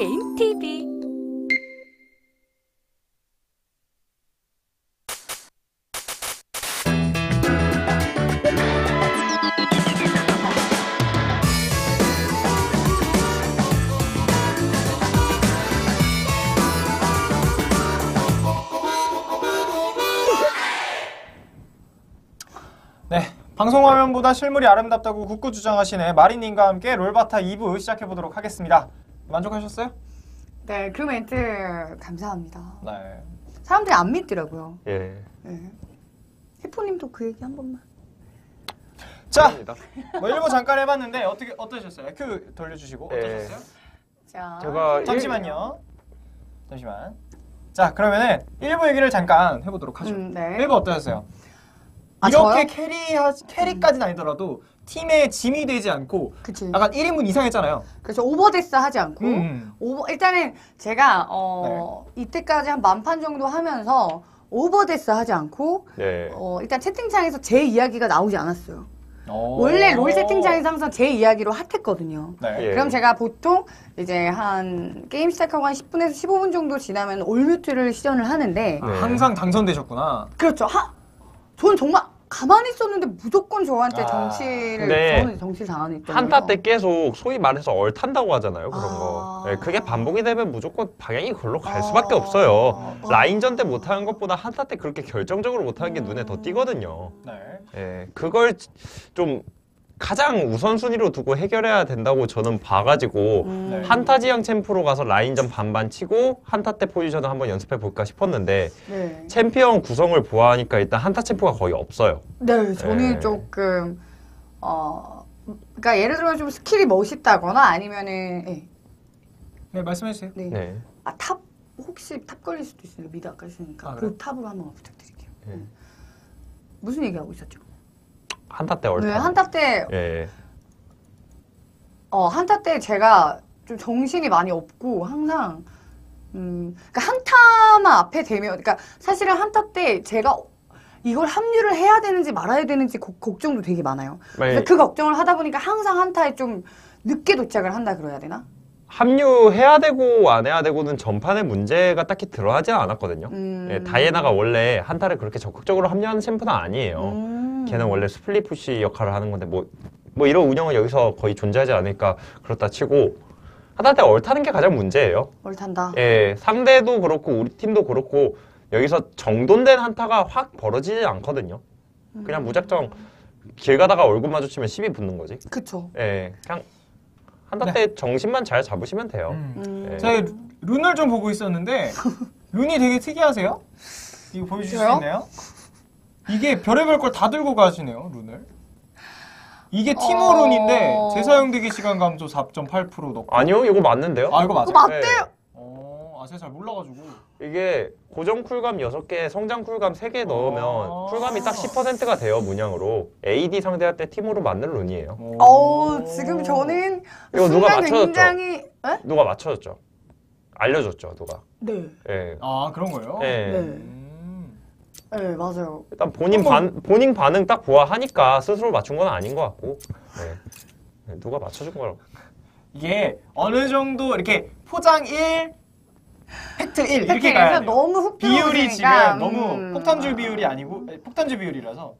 게임 TV. 네, 방송 화면보다 실물이 아름답다고 굳고 주장하시는 마리님과 함께 롤바타 2부 시작해 보도록 하겠습니다. 만족하셨어요? 네, 그 멘트 감사합니다. 네. 사람들이 안 믿더라고요. 예. 네. 히포님도 그 얘기 한 번만. 자, 합니다. 뭐 1부 잠깐 해봤는데 어떻게 어떠셨어요? 큐 돌려주시고 네. 어떠셨어요? 자, 제가 잠시만요. 잠시만. 자, 그러면은 1부 얘기를 잠깐 해보도록 하죠. 음, 네. 1부 어떠셨어요? 아, 이렇게 저요? 캐리 캐리까지는 아니더라도 팀의 짐이 되지 않고 그치. 약간 1인분 이상 했잖아요. 그래서 오버데스 하지 않고 음. 오버 일단은 제가 어 이때까지 한 만판 정도 하면서 오버데스 하지 않고 네. 어 일단 채팅창에서 제 이야기가 나오지 않았어요. 오. 원래 롤 채팅창에서 항상 제 이야기로 핫했거든요. 네. 예. 그럼 제가 보통 이제 한 게임 시작하고 한 10분에서 15분 정도 지나면 all mute를 시전을 하는데 아, 네. 항상 당선되셨구나. 그렇죠. 하, 전 정말 가만히 있었는데 무조건 저한테 아, 정치를 근데 저는 정치 당하는 한타 때 계속 소위 말해서 얼탄다고 하잖아요. 그런 아. 거. 예, 그게 반복이 되면 무조건 방향이 그걸로 갈 아. 수밖에 없어요. 아. 라인전 때 못하는 것보다 한타 때 그렇게 결정적으로 못하는 게 눈에 더 띄거든요. 네. 예, 그걸 좀 가장 우선순위로 두고 해결해야 된다고 저는 봐가지고 음. 네. 한타 지향 챔프로 가서 라인전 반반 치고 한타 때 포지션을 한번 연습해 볼까 싶었는데 네. 챔피언 구성을 보아하니까 일단 한타 챔프가 거의 없어요. 네, 저는 네. 조금 어 그러니까 예를 들어 좀 skill이 멋있다거나 아니면은 예. 네, 말씀해 주세요. 네. 네. 아, top 혹시 top 걸릴 수도 있으니까 mid 아까 했으니까 아, 그 그래요? top으로 한번 부탁드릴게요. 네. 음. 무슨 얘기하고 있었죠? 한타 때 얼탄. 네, 한타 때 예. 어, 한타 때 제가 좀 정신이 많이 없고 항상 음, 그러니까 한타만 앞에 되면 그러니까 사실은 한타 때 제가 이걸 합류를 해야 되는지 말아야 되는지 고- 걱정도 되게 많아요. 그래서 만약에 그 걱정을 하다 보니까 항상 한타에 좀 늦게 도착을 한다 그래야 되나? 합류해야 되고 안 해야 되고는 전판에 문제가 딱히 들어가지 않았거든요. 음. 예, 다이애나가 원래 한타를 그렇게 적극적으로 합류하는 champ는 아니에요. 음. 걔는 원래 split push 역할을 하는 건데 뭐, 뭐 이런 운영은 여기서 거의 존재하지 않으니까 그렇다 치고 한타 때 얼타는 게 가장 문제예요. 얼탄다. 예, 상대도 그렇고 우리 팀도 그렇고 여기서 정돈된 한타가 확 벌어지지 않거든요. 음. 그냥 무작정 길 가다가 얼굴 마주치면 시비 붙는 거지. 그쵸. 예, 그냥 한타 네. 때 정신만 잘 잡으시면 돼요. 음. 음. 네. 제가 룬을 좀 보고 있었는데 룬이 되게 특이하세요. 이거 보여주실 수 저요? 있나요? 이게 별의별 걸 다 들고 가시네요, 룬을. 이게 티모 어. 룬인데 재사용되기 시간 감소 4.8% 넣고. 아니요, 이거 맞는데요? 아 이거 맞아요? 그거 맞대요. 네. 어, 아 제가 잘 몰라가지고. 이게 고정 쿨감 6개, 성장 쿨감 3개 넣으면 아. 쿨감이 딱 10%가 돼요, 문양으로. AD 상대할 때 팀으로 맞는 룬이에요. 어우, 지금 저는 이거 누가 맞춰줬죠? 굉장히 에? 누가 맞춰줬죠? 알려줬죠, 누가. 네. 예. 아 그런 거예요? 예. 네. 음. 네, 맞아요. 일단 본인 반, 본인 반응 딱 보아하니까 스스로 맞춘 건 아닌 것 같고. 네. 네, 누가 맞춰준 거라고. 이게 어느 정도 이렇게 포장 1, 팩트 1 이렇게 가야 돼요. 너무 훅 비율이 지금 들어오니까, 너무 음. 폭탄주 비율이 아니고 아니, 폭탄주 비율이라서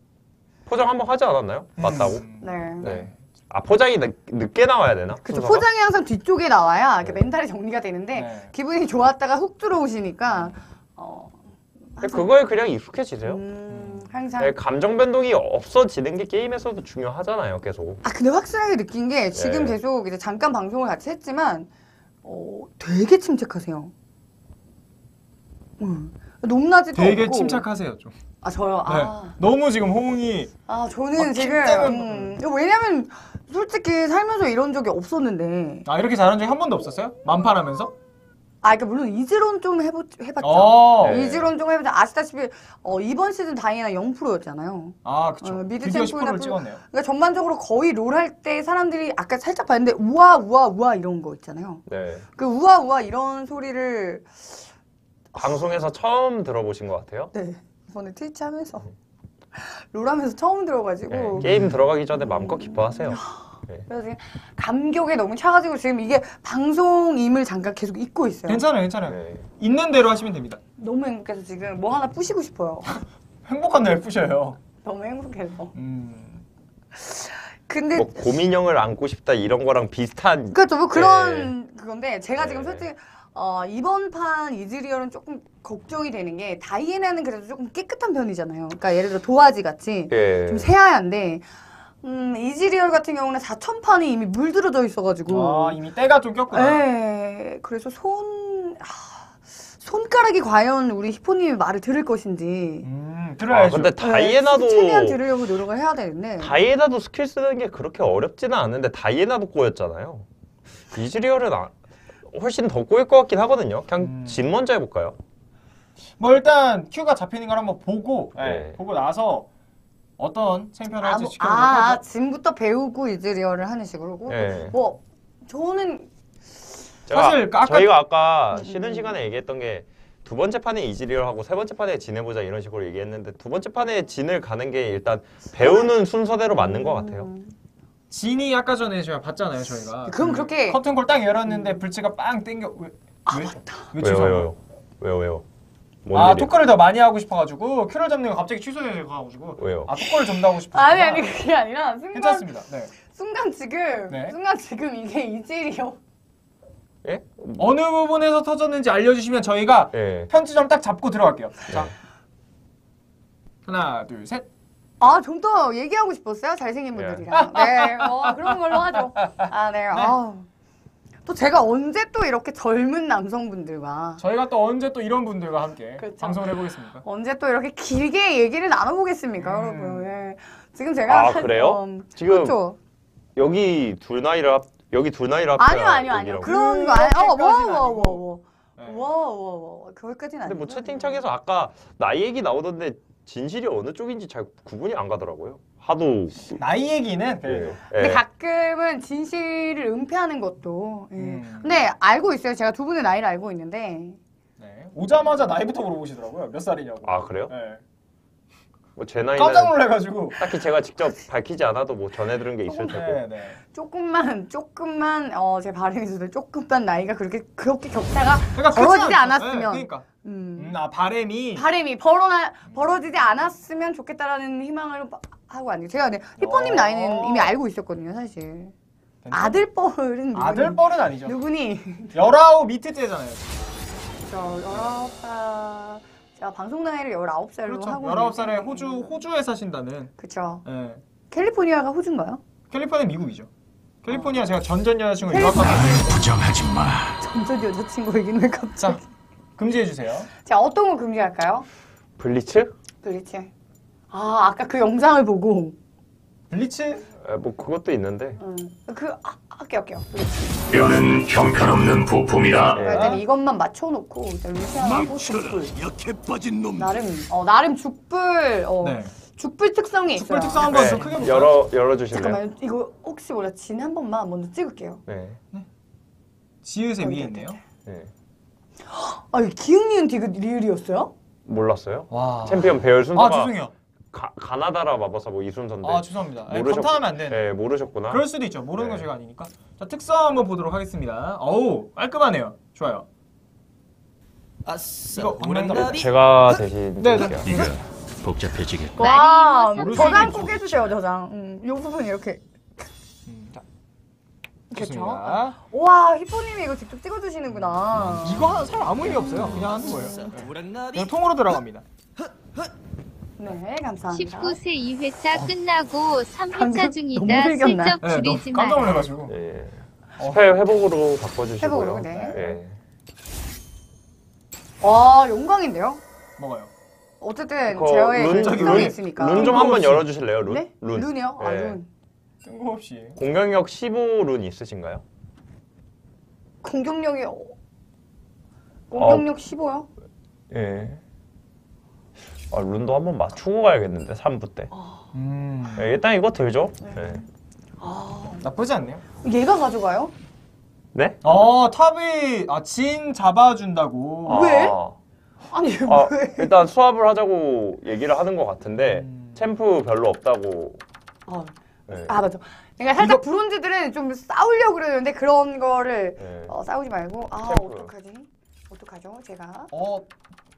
포장 한 번 하지 않았나요? 맞다고? 음. 네. 네. 아, 포장이 늦, 늦게 나와야 되나? 그쵸. 순서가? 포장이 항상 뒤쪽에 나와야 이렇게 네. 멘탈이 정리가 되는데 네. 기분이 좋았다가 훅 들어오시니까 어, 근데 그거에 그냥 익숙해지세요. 음, 항상 네, 감정 변동이 없어지는 게 게임에서도 중요하잖아요, 계속. 아 근데 확실하게 느낀 게 지금 네. 계속 이제 잠깐 방송을 같이 했지만 어, 되게 침착하세요. 음. 높낮이도 되게 없고. 침착하세요 좀. 아 저요. 네. 아, 너무 지금 호응이 아 저는 막 지금 킥 음, 이거 왜냐면 솔직히 살면서 이런 적이 없었는데 아 이렇게 잘한 적이 한 번도 없었어요? 만판하면서? 아 그러니까 물론 이즈론 좀 해보, 해봤죠. 어. 네. 이즈론 좀 해보자. 아시다시피 어, 이번 시즌 다이애나 0%였잖아요. 아 그쵸. 어, mid 드디어 챔프나 10%를 프로- 찍었네요. 그러니까 전반적으로 거의 롤 할 때 사람들이 아까 살짝 봤는데 우와 우와 우와 이런 거 있잖아요. 네. 그 우와 우와 이런 소리를 방송에서 처음 들어보신 것 같아요. 네 이번에 트위치 하면서 롤 하면서 처음 들어가지고 네, 게임 들어가기 전에 마음껏 기뻐하세요. 네. 그래서 지금 감격에 너무 차가지고 지금 이게 방송임을 잠깐 계속 잊고 있어요. 괜찮아요, 괜찮아요. 네. 있는 대로 하시면 됩니다. 너무 행복해서 지금 뭐 하나 부시고 싶어요. 행복한 날 푸셔요. 너무 행복해서. 음. 근데 뭐 고민형을 안고 싶다 이런 거랑 비슷한 그렇죠. 뭐 그런 그건데 제가 지금 네. 솔직히 어, 이번 판 이즈리얼은 조금 걱정이 되는 게 다이애나는 그래도 조금 깨끗한 편이잖아요. 그러니까 예를 들어 도화지 같이 예. 좀 새하얀데 음, 이즈리얼 같은 경우는 4천판이 이미 물들어져 있어가지고 아, 이미 때가 좀 꼈구나. 네, 그래서 손 아, 손가락이 과연 우리 히포님의 말을 들을 것인지 음, 아, 들어야죠. 근데 다이애나도 네, 최대한 들으려고 노력을 해야 되는데 다이애나도 스킬 쓰는 게 그렇게 어렵지는 않은데 다이애나도 꼬였잖아요. 이즈리얼은 아- 훨씬 더 꼬일 것 같긴 하거든요. 그냥 음. 진 먼저 해볼까요? 뭐 일단 큐가 잡히는 걸 한번 보고 예, 네. 보고 나서 어떤 챔피언을 아, 할지 뭐, 지켜보도록 아, 하죠. 지금부터 배우고 이즈리얼을 하는 식으로 예. 뭐 저는 제가 사실 아까- 저희가 아까 음. 쉬는 시간에 얘기했던 게 두 번째 판에 이즈리얼 하고 세 번째 판에 진해보자 이런 식으로 얘기했는데 두 번째 판에 진을 가는 게 일단 배우는 순서대로 맞는 것 같아요. 음, 진이 아까 전에 제가 봤잖아요, 저희가. 그럼 그 그렇게- 커튼콜 딱 열었는데 불치가 빵 땡겨. 왜? 왜? 왜 왜요? 왜요 왜요 왜요? 뭔 아? 토크를 더 많이 하고 싶어가지고 큐를 잡는 거 갑자기 취소해가지고 왜요? 아 토크를 좀 더 하고 싶어 아니 아니 그게 아니라 순간 괜찮습니다 네 순간 지금 네. 순간 지금 이게 이즈리얼 예? 어느 부분에서 터졌는지 알려주시면 저희가 예. 편지점 딱 잡고 들어갈게요 자 네. 하나 둘 셋 아, 좀 더 얘기하고 싶었어요. 잘생긴 예. 분들이랑. 네, 어, 그런 걸로 하죠. 아, 네. 아우. 또 제가 언제 또 이렇게 젊은 남성분들과 저희가 또 언제 또 이런 분들과 함께 그렇죠. 방송을 해보겠습니까 언제 또 이렇게 길게 얘기를 나눠보겠습니까, 음. 여러분. 예. 지금 제가 아, 한- 그래요? 어, 지금 그렇죠. 여기 둘 나이를 합 여기 둘 나이를 아니요, 아니요, 아니요. 그런 거 아니에요. 어, 뭐, 그렇게까지는 뭐. 뭐, 뭐. 네. 와, 와, 와. 거기까지는 근데 아니고. 뭐 채팅창에서 아까 나이 얘기 나오던데 진실이 어느 쪽인지 잘 구분이 안 가더라고요. 하도 나이 얘기는 그래도 예. 근데 예. 가끔은 진실을 은폐하는 것도. 예. 음. 근데 알고 있어요. 제가 두 분의 나이를 알고 있는데. 네. 오자마자 나이부터 물어보시더라고요 몇 살이냐고 아 그래요? 네. 뭐제 나이는 깜짝 놀래가지고 딱히 제가 직접 밝히지 않아도 뭐 전해 들은 게 있을 테고. 네, 네. 조금만 조금만 어 제 발음에서도 조금만 나이가 그렇게 그렇게 격차가 그러니까 벌어지지 않았으면. 네, 그러니까 음, 음, 아 바램이 바람이 벌어나 벌어지지 않았으면 좋겠다라는 희망을 바- 하고 아니 제가 네, 히퍼님 어. 나이는 이미 알고 있었거든요 사실 괜찮아요. 아들 뻘은 누구니? 아들 뻘은 아니죠 누구니 열아홉 밑에 때잖아요 저 열아홉 살 제가 방송 나이를 열아홉 살로 그렇죠 하고 열아홉 살에 있는데. 호주 호주에 사신다는 그쵸 예. 캘리포니아가 호주인가요? 캘리포니아 미국이죠 캘리포니아 제가 전전 여자친구 캘리포- 유학하고 부정하지 마. 전전 여자친구 얘기는 왜 갑자기 자 금지해 주세요 자 어떤 거 금지할까요? 블리츠? 도대체 아 아까 그 영상을 보고 블리츠 에, 뭐 그것도 있는데. 음, 그 아, 할게요 할게요 뼈는 형편없는 부품이다. 예. 일단 이것만 맞춰놓고 일단 루시안하고 죽불 약해 빠진 놈. 나름 어 나름 죽불 어 네 죽불 특성이 죽불 있어요 특성 한번 네. 좀 크게 볼까요? 열어 열어 주실래요? 잠깐만요 이거 혹시 몰라 진 한 번만 먼저 찍을게요 네. 지읒의 여기, 위에 있네요 네. 아 이거 기역 니은 디귿 리을이었어요? 몰랐어요? 와 챔피언 배열 순서가 아 죄송해요 가, 가나다라 마법사 뭐 이순서인데. 아 죄송합니다. 아니, 모르셨- 감탄하면 안 되네 네, 모르셨구나. 그럴 수도 있죠. 모르는 거 네. 제가 아니니까. 자 특성 한번 보도록 하겠습니다. 어우 깔끔하네요. 좋아요. 이거 방문다 제가 대신 네, 드릴게요. 네가 복잡해지겠고. 와 모를 저장 꼭 있죠. 해주세요 저장. 음, 이 부분 이렇게. 음, 자, 그렇죠 좋습니다. 와 히포님이 이거 직접 찍어주시는구나. 이거 사실 아무 의미 없어요. 그냥 하는 거예요. 네. 그냥 통으로 들어갑니다 네 감사합니다 19세 2회차 끝나고 3회차 방금 중이다. 흘겼나? 슬쩍 네, 너무 줄이지 깜짝 마라. 놀라가지고 예. 어. 스펠 회복으로 바꿔주시고요. 회복으로, 네. 예. 와 영광인데요 먹어요 어쨌든 그거 제어의 룬- 특성이 룬- 있으니까 룬 좀 한번 열어주실래요? 룬? 네? 룬. 룬이요? 아 예. 룬. 뜬금없이 공격력 15룬 있으신가요? 공격력이 어- 공격력 15요? 예. 아, 룬도 한번 맞추고 가야겠는데 3부 때. 음 예, 일단 이거 들죠. 예. 아 나쁘지 않네요 얘가 가져가요? 네? 어 top이 아, 진 잡아준다고 왜? 아, 아니 아, 왜? 일단 swap을 하자고 얘기를 하는 것 같은데 음. champ 별로 없다고. 아, 네. 아 맞아. 그러니까 살짝 브론즈들은 좀 싸우려고 그러는데 그런 거를 네. 어, 싸우지 말고 아 champ. 어떡하지? 어떡하죠? 제가 어.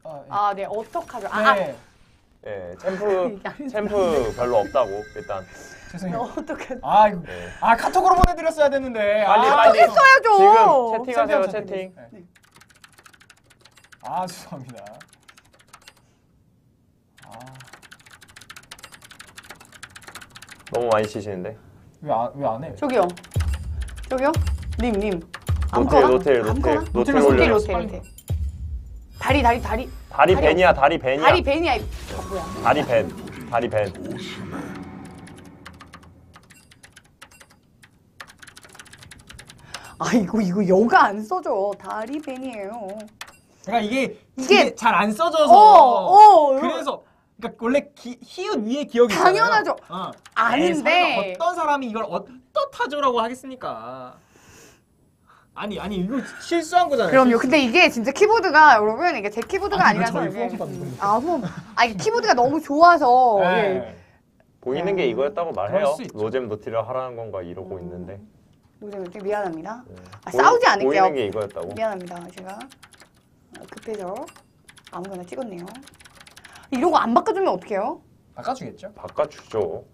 아, 예. 아 네 어떡하죠? 아, 네. 예, champ champ 별로 없다고 일단. 아 죄송해요. 어떡하지? 아, 이거 네. 아 카톡으로 보내드렸어야 됐는데. 빨리, 아, 빨리. 죄송- 써야죠. 지금 채팅하세요 채팅. 네. 아 죄송합니다. 아, 너무 많이 치시는데. 왜안왜 안 해? 저기요. 저기요. 님 님. 노텔 아무거나? 노텔 노텔 아무거나? 노텔 노텔 로테 올려. 로테 로테. 다리 다리 다리. 다리 다리 벤이야 다리 벤이야. 다리 벤이야. 이- 아, 뭐야? 다리 벤. 다리 벤. 아 이거 이거 여가 안 써져. 다리 벤이에요. 그러니까 이게 이게- 이게 잘 안 써져서 어, 어. 그래서 그러니까 원래 기, 히읗 위에 기억이 있잖아요. 당연하죠. 어. 아는데. 에이, 설마 어떤 사람이 이걸 어떻다죠라고 하겠습니까? 아니 아니 이거 실수한 거잖아요. 그럼요. 실수. 근데 이게 진짜 키보드가 여러분 이게 제 키보드가 아니, 아니라서 저희 이게 후원 아 후원 아 이게 키보드가 너무 좋아서 예. 네. 보이는 게 이거였다고 말해요. 수 있죠. 노잼 노티를 하라는 건가 이러고 있는데. 요즘 좀 미안합니다. 네. 아, 보이- 싸우지 않을게요. 보이는 게 이거였다고. 미안합니다. 제가 아, 급해서 아무거나 찍었네요. 이러고 안 바꿔주면 어떡해요? 바꿔주겠죠? 바꿔주죠.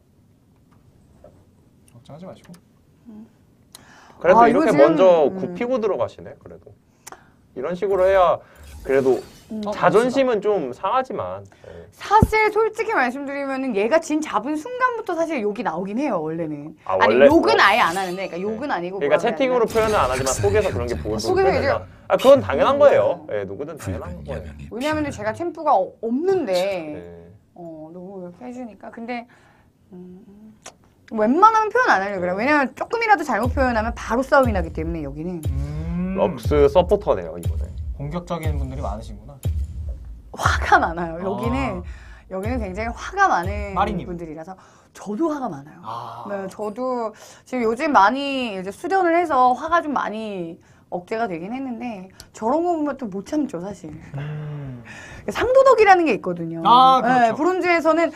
걱정하지 마시고. 그래도 아, 이렇게 지금- 먼저 음. 굽히고 들어가시네. 그래도 이런 식으로 해야 그래도 어, 자존심은 좀 상하지만. 네. 사실 솔직히 말씀드리면 얘가 진 잡은 순간부터 사실 욕이 나오긴 해요 원래는. 아, 니 원래? 욕은 아예 안 하는데 그러니까 욕은 아니고 그러니까 채팅으로? 표현은 안 하지만 속에서 그런 게 보일 속에서 이제- 수아 그건 당연한 거예요. 예, 누구든 당연한 거예요. 왜냐하면 제가 챔프가 어- 없는데 네. 어, 너무 이렇게 해주니까. 근데, 음, 웬만하면 표현 안 하려고 그래요. 왜냐면 조금이라도 잘못 표현하면 바로 싸움이 나기 때문에 여기는 음, 럭스 서포터네요 이번에. 공격적인 분들이 많으시구나. 화가 많아요. 여기는, 아. 여기는 굉장히 화가 많은 마리님. 분들이라서 저도 화가 많아요. 아, 네, 저도 지금 요즘 많이 이제 수련을 해서 화가 좀 많이 억제가 되긴 했는데 저런 거 보면 또 못 참죠, 사실. 음, 상도덕이라는 게 있거든요. 아, 그렇죠. 네, 브론즈에서는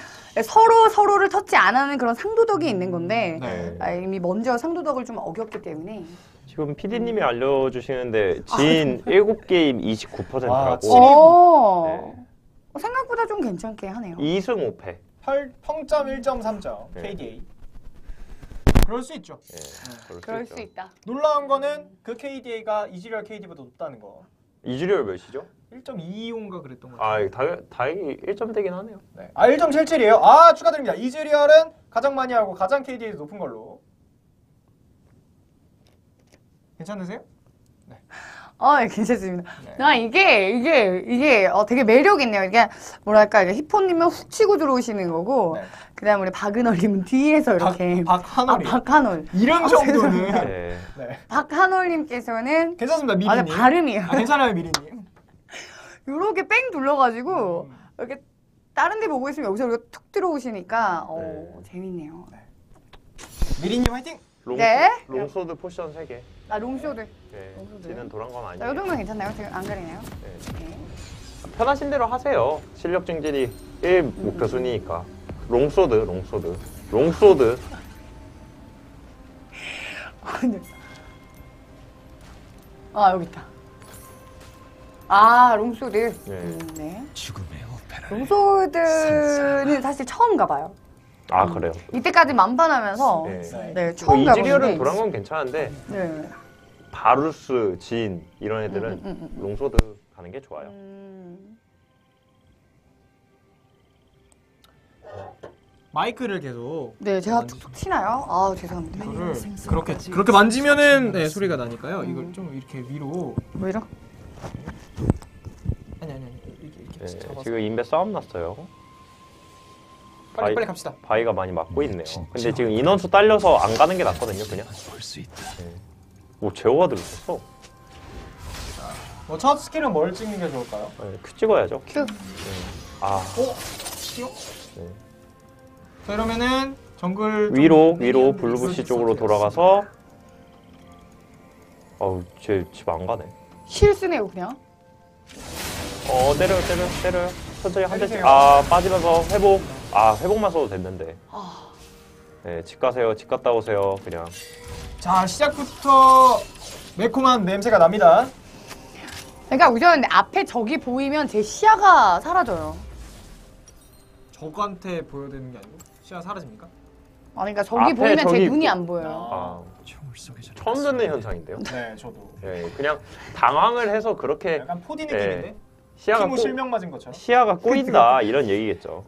서로 서로를 터치 안 하는 그런 상도덕이 있는 건데 네. 아, 이미 먼저 상도덕을 좀 어겼기 때문에 지금 PD님이 알려주시는데 진 7게임 29%라고 아, 진- 어, 네. 어, 생각보다 좀 괜찮게 하네요. 2승 5패. 8, 평점 1.3점 네. KDA. 그럴 수 있죠. 예, 그럴 있죠. 수 있다. 놀라운 거는 그 KDA가 이즈리얼 KD보다 높다는 거. 이즈리얼 몇이죠? 1.25인가 그랬던 거 아, 같아요. 다, 다행히 1점 되긴 하네요. 네. 아 1.77이에요. 아 축하드립니다. 이즈리얼은 가장 많이 하고 가장 KDA 높은 걸로. 괜찮으세요? 아, 예, 괜찮습니다. 네. 아, 이게, 이게, 이게 어, 되게 매력 있네요. 이게, 뭐랄까, 이게 히포님은 훅 치고 들어오시는 거고, 네. 그 다음 우리 박은월님은 뒤에서 이렇게. 박, 아, 박한월. 이런 아, 정도는 네. 네. 박한월님께서는, 괜찮습니다 아, 미리님. 네, 발음이에요. 아, 괜찮아요 미리님. 요렇게 뺑 둘러가지고, 음. 이렇게 다른 데 보고 있으면 여기서 우리가 툭 들어오시니까, 어, 네. 재밌네요. 미리님 화이팅. long, 네. long sword potion 3개. 아, long sword. 네. long sword. 진은 도란검 자, 요 아니에요. 정도는 괜찮나요? 지금 안 가리나요? 네. 네. 편하신 대로 하세요. 실력 증진이 1 목표 순위니까. long sword, long sword. long sword. 아, 여기 있다. 아, long sword. 네. 음, 네. 죽음의 오페라. long sword는 사실 처음 가봐요. 아, 그래요. 이때까지 만판하면서 네. 네, 네. 뭐 처음 이즈리얼은 가보는데 도란검 괜찮은데 네. 바루스, 진 이런 애들은 음, 음, 음, long sword 가는 게 좋아요. 음. 마이크를 계속 네, 제가 툭툭 치나요? 아, 죄송합니다. 이거를 그렇게 그렇게 만지면은 네, 소리가 나니까요. 음. 이걸 좀 이렇게 위로 왜 이러? 아니 아니 아니 이렇게 이렇게 네, 잡아서 지금 인베 싸움 났어요. 빨리 바이- 빨리 갑시다. 바위가 많이 맞고 있네요. 진짜. 근데 지금 인원수 딸려서 안 가는 게 낫거든요, 그냥. 볼수 있다. 뭐 제어가 들었어. 뭐첫 skill은 뭘 찍는 게 좋을까요? 네, Q 찍어야죠. Q. 아, 오, 튀어. 네. 자 이러면은 정글 좀 위로 위로 blue bush 쪽으로. 돌아가서 어우 쟤집 안 가네. 실수네요, 그냥. 어 때려 때려 때려 천천히 한 대씩 때리세요. 아 빠지면서 회복 아 회복만 써도 됐는데 아, 네, 집 가세요. 집 갔다 오세요. 그냥. 자 시작부터 매콤한 냄새가 납니다. 그러니까 우선 앞에 적이 보이면 제 시야가 사라져요. 적한테 보여드리는 게 아니고 시야 사라집니까? 아, 그러니까 적이 앞에 보이면 제 적이 눈이 보- 안 보여요. 아, 쏘게 처음 듣는 현상인데요. 네 저도. 예, 그냥 당황을 해서 그렇게 약간 4D 네. 느낌인데 시야가 티모 꼬, 실명 맞은 것처럼 시야가 꼬인다 이런 얘기겠죠.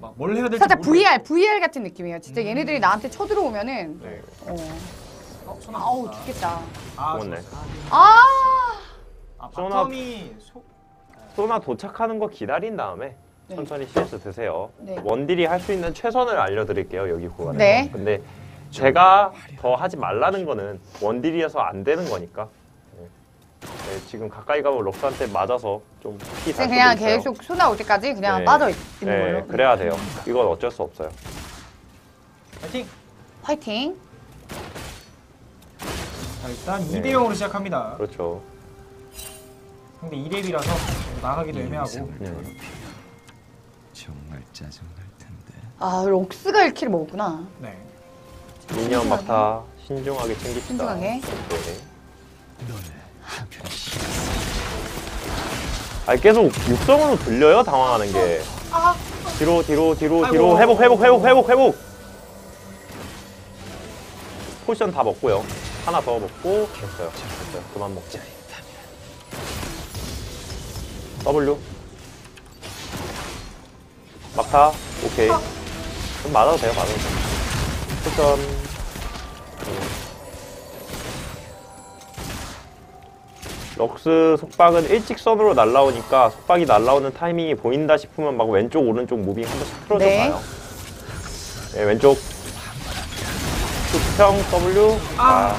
막뭘 해야 될지 살짝 모르겠- VR, VR 같은 느낌이에요. 진짜 음. 얘네들이 나한테 쳐들어오면은 네, 어. 어, 소나 아우 좋다. 죽겠다. 아, 좋네. 아 아 소나- bottom이 소... 소나 도착하는 거 기다린 다음에 네. 천천히 CS 드세요. 네. 원딜이 할 수 있는 최선을 알려드릴게요 여기 구간에. 네. 근데 제가 더 하지 말라는 거는 원딜이어서 안 되는 거니까. 네. 지금 가까이 가면 럭스한테 맞아서 좀피 그냥, 그냥 계속 소나 올 때까지 그냥 네. 빠져 있는 네, 걸로. 그래야 돼요. 이건 어쩔 수 없어요. 파이팅! 화이팅. 자 일단 네. 2대 0으로 시작합니다. 그렇죠. 근데 2대1이라서 나가기도 애매하고 네. 정말 짜증날 텐데. 아 록스가 1kill을 먹었구나. 네. minion 막타 신중하게 챙깁시다. 신중하게. 네. 너네. 아니 계속 육성으로 들려요 당황하는 게. 아 뒤로 뒤로 뒤로. 뒤로 회복 회복 회복 회복 회복. potion 다 먹고요. 하나 더 먹고 됐어요. 됐어요. 그만 먹자. W. 막타 오케이. 좀 맞아도 돼요 맞아도 돼요. potion. 럭스 속박은 일직선으로 날라오니까 속박이 날라오는 타이밍이 보인다 싶으면 막 왼쪽 오른쪽 moving 한 번씩 틀어줘 네. 봐요. 네, 왼쪽 수평 W 아.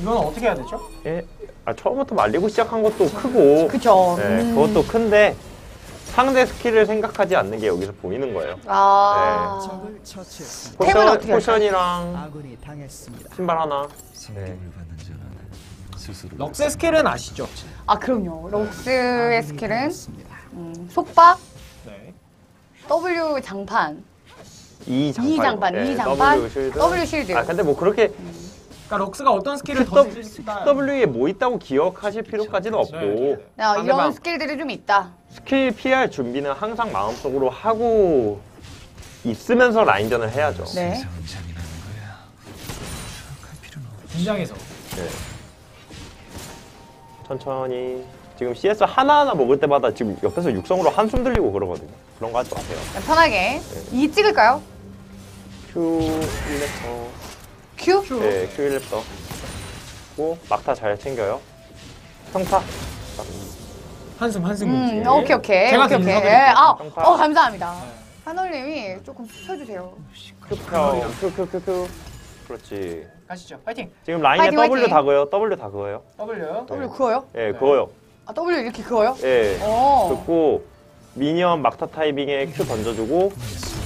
이건 어떻게 해야 되죠? 예. 아, 처음부터 말리고 시작한 것도 크고 그쵸. 네, 음. 그것도 큰데 상대 skill을 생각하지 않는 게 여기서 보이는 거예요. 아 적을 처치했습니다. 템은 potion, 어떻게 할까요? potion이랑 아군이 당했습니다. 신발 하나. 성공을 받는 자는 스스로 럭스의 skill은 아시죠? 아 그럼요. 아군이 skill은 당했습니다. 음, 속박, 네. W 장판, E 장판. E 장판, 네, E 장판, W shield. W shield. 아 근데 뭐 그렇게 그러니까 럭스가 어떤 skill을 더 W, 쓸까? W에 뭐 있다고 기억하실 필요까지는 없고 네, 네, 네. 야, 상대방 이런 skill들이 좀 있다. skill 피할 준비는 항상 마음속으로 하고 있으면서 라인전을 해야죠. 네. 거야. 생각할 필요는. 긴장해서. 네. 천천히 지금 CS 하나하나 먹을 때마다 지금 옆에서 육성으로 한숨 들리고 그러거든요. 그런 거 하지 마세요. 편하게. 네. 이 찍을까요? Q 1렙터. Q? 네, Q 1렙터. 고 막타 잘 챙겨요. 평타. 한숨 한숨 음, 공지. 오케이 오케이. 제가 오케이 오케이. 인사드릴게요. 예, 아. 어 감사합니다. 네. 한올님이 조금 Q Q Q. 그렇지. 가시죠. 파이팅. 지금 라인에 화이팅, W 화이팅. 다 그어요. W 다 그어요. W. W 그어요? 예, 그어요. 아 W 이렇게 그어요? 예. 어. 긋고 미니언 막타 타이밍에 Q 던져주고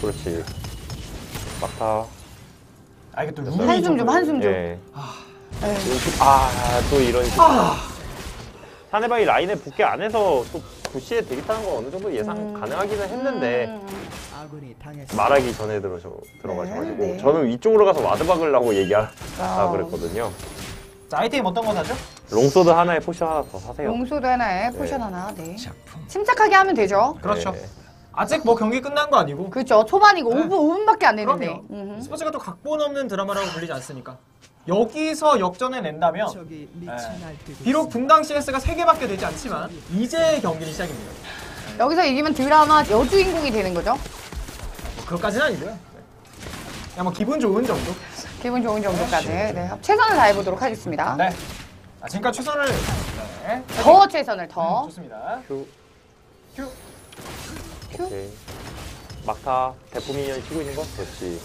그렇지. 막타. 아 이게 또 됐어요. 룰이 한숨 좀 한숨 좀. 예. 아, 또 이런 식으로. 아. 상대방이 라인에 붙게 안 해서 또 부시에 대기 타는 거 어느 정도 예상 음. 가능하기는 했는데 음. 아군이 당했습니다. 말하기 전에 들어서 들어가셔가지고 네, 네. 저는 위쪽으로 가서 ward 박으려고 얘기하 아. 그랬거든요. 자 아이템 어떤 거 사죠? long sword 하나에 potion 하나 더 사세요. long sword 하나에 potion 하나. 네. 작품. 침착하게 하면 되죠. 그렇죠. 네. 아직 뭐 경기 끝난 거 아니고 그렇죠. 초반이고 네. 5분 5분밖에 안 됐는데. 그럼요. 음흠. 스포츠가 또 각본 없는 드라마라고 불리지 않습니까? 여기서 역전해 낸다면 밑이 네. 날뛰고 비록. 분당 CS가 3개밖에 되지 않지만 이제 경기는 시작입니다. 여기서 이기면 드라마 여주인공이 되는 거죠. 뭐 그것까지는 아니고요. 네. 그냥 뭐 기분 좋은 정도. 기분 좋은 정도까지 네. 최선을 다해 보도록 하겠습니다. 네. 아, 지금까지 최선을 네. 더 최선을 더. 음, 좋습니다. Q. Q. Q. 오케이. 막타 대포 minion 치고 있는 거 그렇지.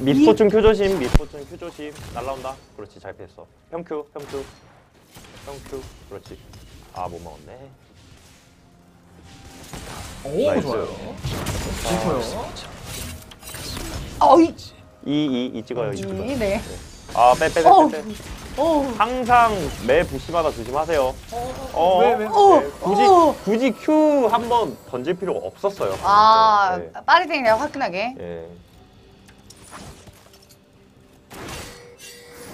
미스포춘 Q 조심. 미스포춘 Q 조심. 날라온다. 그렇지 잘 피했어. 평Q 평Q 평Q 그렇지. 아 못 먹었네. 오 nice. 좋아요. 좋고요. 어이. E E E 찍어요 E 찍어. 네. 아 빼 빼빼 어우. 빼. 오. 항상 매 bush마다 조심하세요. 어, 왜, 왜? 오. 네, 굳이 오. 굳이 Q 한 번 던질 필요가 없었어요. 아, 네. 빠르게 그냥 화끈하게. 예.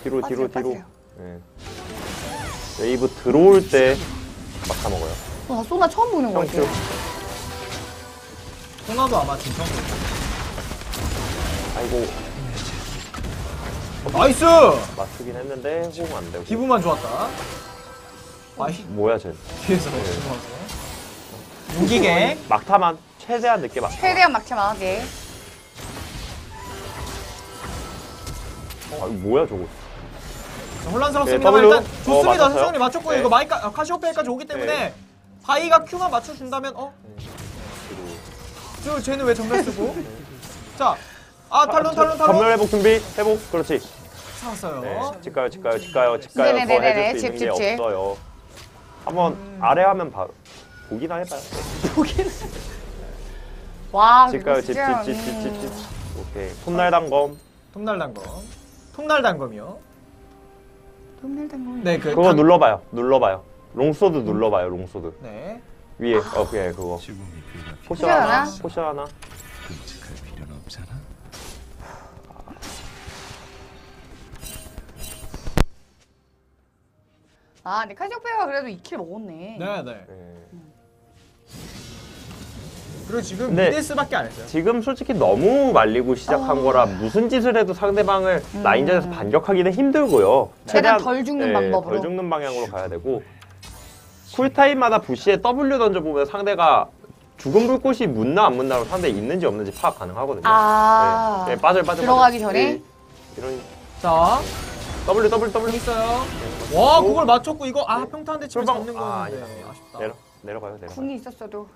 뒤로 뒤로 빠세요, 뒤로. 예. 웨이브 들어올 때 막타 먹어요. 와, 소나 처음 보는 거. 같아요. 소나도 아마 진짜 아이고 nice! 맞추긴 했는데 호응 안 되고. 기분만 좋았다. 아이, 뭐야 쟤. 뒤에서 네. 무기개. 막타만 최대한 늦게 막. 최대한 막차만하게. 아 뭐야 저거. 혼란스럽습니다. 네, W. 일단 좋습니다. 어, 맞았어요. 선생님 맞췄고 네. 이거 마이카 아, 카시오페이까지 오기 때문에 네. 바이가 Q만 맞춰준다면 어? 그리고 저 쟤는 왜 전멸 쓰고? 자, 아 탈론 탈론 전멸 탈론 회복 준비 회복 그렇지. 살았어요. 네, 집 가요, 집 가요, 집 가요, 집 가요. 더 네네네네, 해줄 수 있는 집, 게 집, 집. 없어요. 한번 아래 화면 봐. 보기나 해봐요. 와, 집 가요, 집, 집, 집, 집, 집, 집. 음. 오케이. 톱날 단검. 톱날 단검. 톱날 단검이요. 톱날 단검. 네, 그 그거 단- 눌러봐요. 눌러봐요. long sword 눌러봐요. long sword 네. 위에. 어, 그게 그거. 죽음이 배가 potion. 하나? potion 하나. 끔찍할 필요는 없잖아. 아, 근데 카시오페아가 그래도 2kill 먹었네. 네, 네. 네. 그리고 지금 네. 미데스밖에 안 했어요. 지금 솔직히 너무 말리고 시작한 어. 거라 무슨 짓을 해도 상대방을 라인전에서 반격하기는 힘들고요. 음. 최대한 덜 죽는 방법으로. 덜 죽는 방향으로 가야 되고 쿨타임마다 부시에 W 던져보면 상대가 죽은 불꽃이 묻나 안 묻나로 상대 있는지 없는지 파악 가능하거든요. 아. 네, 네, 빠져 빠져 들어가기 빠져. 전에? 네, 이런 자, W W W 있어요. 와, 그걸 맞췄고 이거 아 평타한테 집에 잡는 아, 거였는데 아니다. 아쉽다. 내려 내려가요 내려. 궁이 있었어도.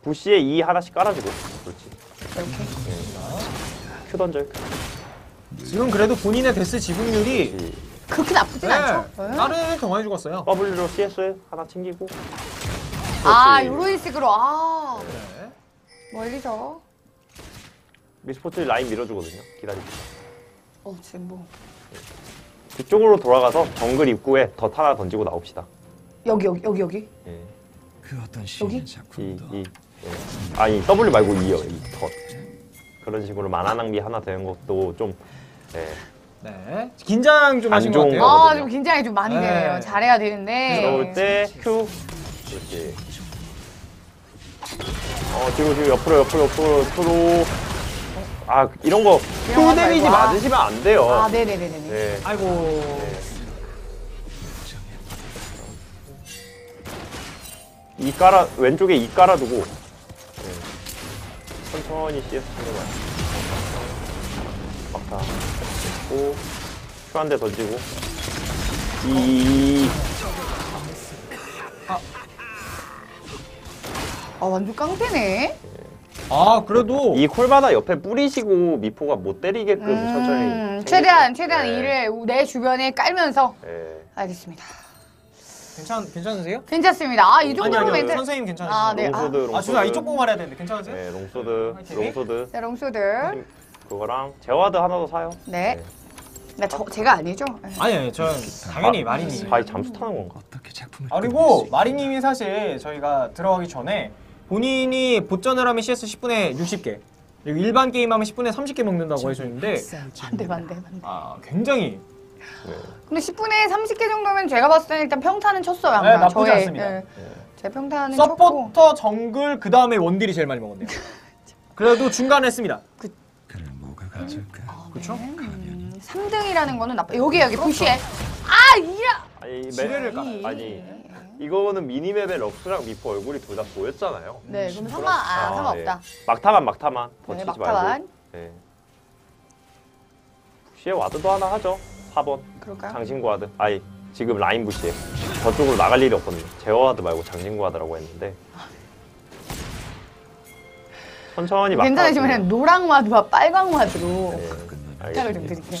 bush에 E 하나씩 깔아주고 그렇지. 이렇게. Q 던져요. 지금 그래도 본인의 death 지분율이 이 그렇게 나쁘진 네, 않죠. 네. 더 많이 죽었어요. W로 CS 하나 챙기고. 아, 그렇지. 요런 식으로. 아, 네. 멀리서. 미스포츠 라인 밀어주거든요. 기다리고. 어, 지금 뭐. 그쪽으로 돌아가서 정글 입구에 덧 하나 던지고 나옵시다. 여기, 여기, 여기, 여기. 예. 그 어떤 여기? 이, 작품도 이, 예. 아니 W 말고 이요, 이 덧. 그런 식으로 만화 낭비 하나 되는 것도 좀, 예. 네. 긴장 좀 안 하신 것 좋은 같아요. 거. 아. 좀 긴장이 좀 많이 네. 되네요. 잘해야 되는데. 들어올 때 Q. 그렇지. 어, 뒤로, 뒤로, 옆으로, 옆으로, 옆으로, 옆으로. 아, 이런 거, 이런 풀거 데미지 말고. 아. 맞으시면 안 돼요. 아, 네네네 네. 네. 아이고. 이 깔아 왼쪽에 이 깔아두고 네. 천천히 CS 쳐내봐요. 막다 고 큐 한 대 던지고 이 아, 완전 깡패네. 아, 그래도 이 콜바다 옆에 뿌리시고 미포가 못 때리게끔 천천히 음, 챙기세요. 최대한, 최대한 네. E를 내 주변에 깔면서. 네. 알겠습니다. 괜찮 괜찮으세요? 괜찮습니다. 아, 이 아니 정도면 아니요. 멘트. 선생님 괜찮으세요? 아, 네. long sword long sword 아, 죄송해요. 이쪽 보고 말해야 되는데 괜찮으세요? 네 long sword 화이팅. long sword 네, long sword. 그거랑 제ward 하나 더 사요 네. 나 저, 제가 아니죠? 아니, 아니, 전 당연히 아, 마리님. 바위 잠수 타는 건가? 어떻게 작품을 아, 그리고 마리님이 사실 저희가 들어가기 전에 본인이 보전을 하면 CS 10분에 60개 그리고 일반 게임하면 10분에 30개 먹는다고 해주셨는데 반대, 반대, 반대. 아 굉장히 네. 근데 10분에 30개 정도면 제가 봤을 때는 일단 평타는 쳤어요. 항상. 네, 나쁘지 저의, 않습니다. 예, 제 평타는 쳤고. 서포터 정글 그 다음에 원딜이 제일 많이 먹었네요. 그래도 중간에 했습니다. 그를 뭐가 가질까? 그렇죠? 음, 3등이라는 거는 나빠. 여기 여기 부시에. 아, 이라. 아니 매- 지뢰를 까- 이- 아니 이거는 minimap에 럭스랑 미포 얼굴이 둘 다 보였잖아요 네, 그럼 상관 아, 상관없다. 예. 막타만 막타만 더 네, 치지 막타만. 말고. 예. bush에 ward도 하나 하죠. 4번 그럴까요? 장신구 ward. 아니 지금 라인 bush에 저쪽으로 나갈 일이 없거든요. 제어 ward 말고 장신구 ward라고 했는데 천천히 막타. 괜찮으시면 노랑 와드와 빨강 ward로 예. 부탁을 좀 알겠습니다. 드릴게요.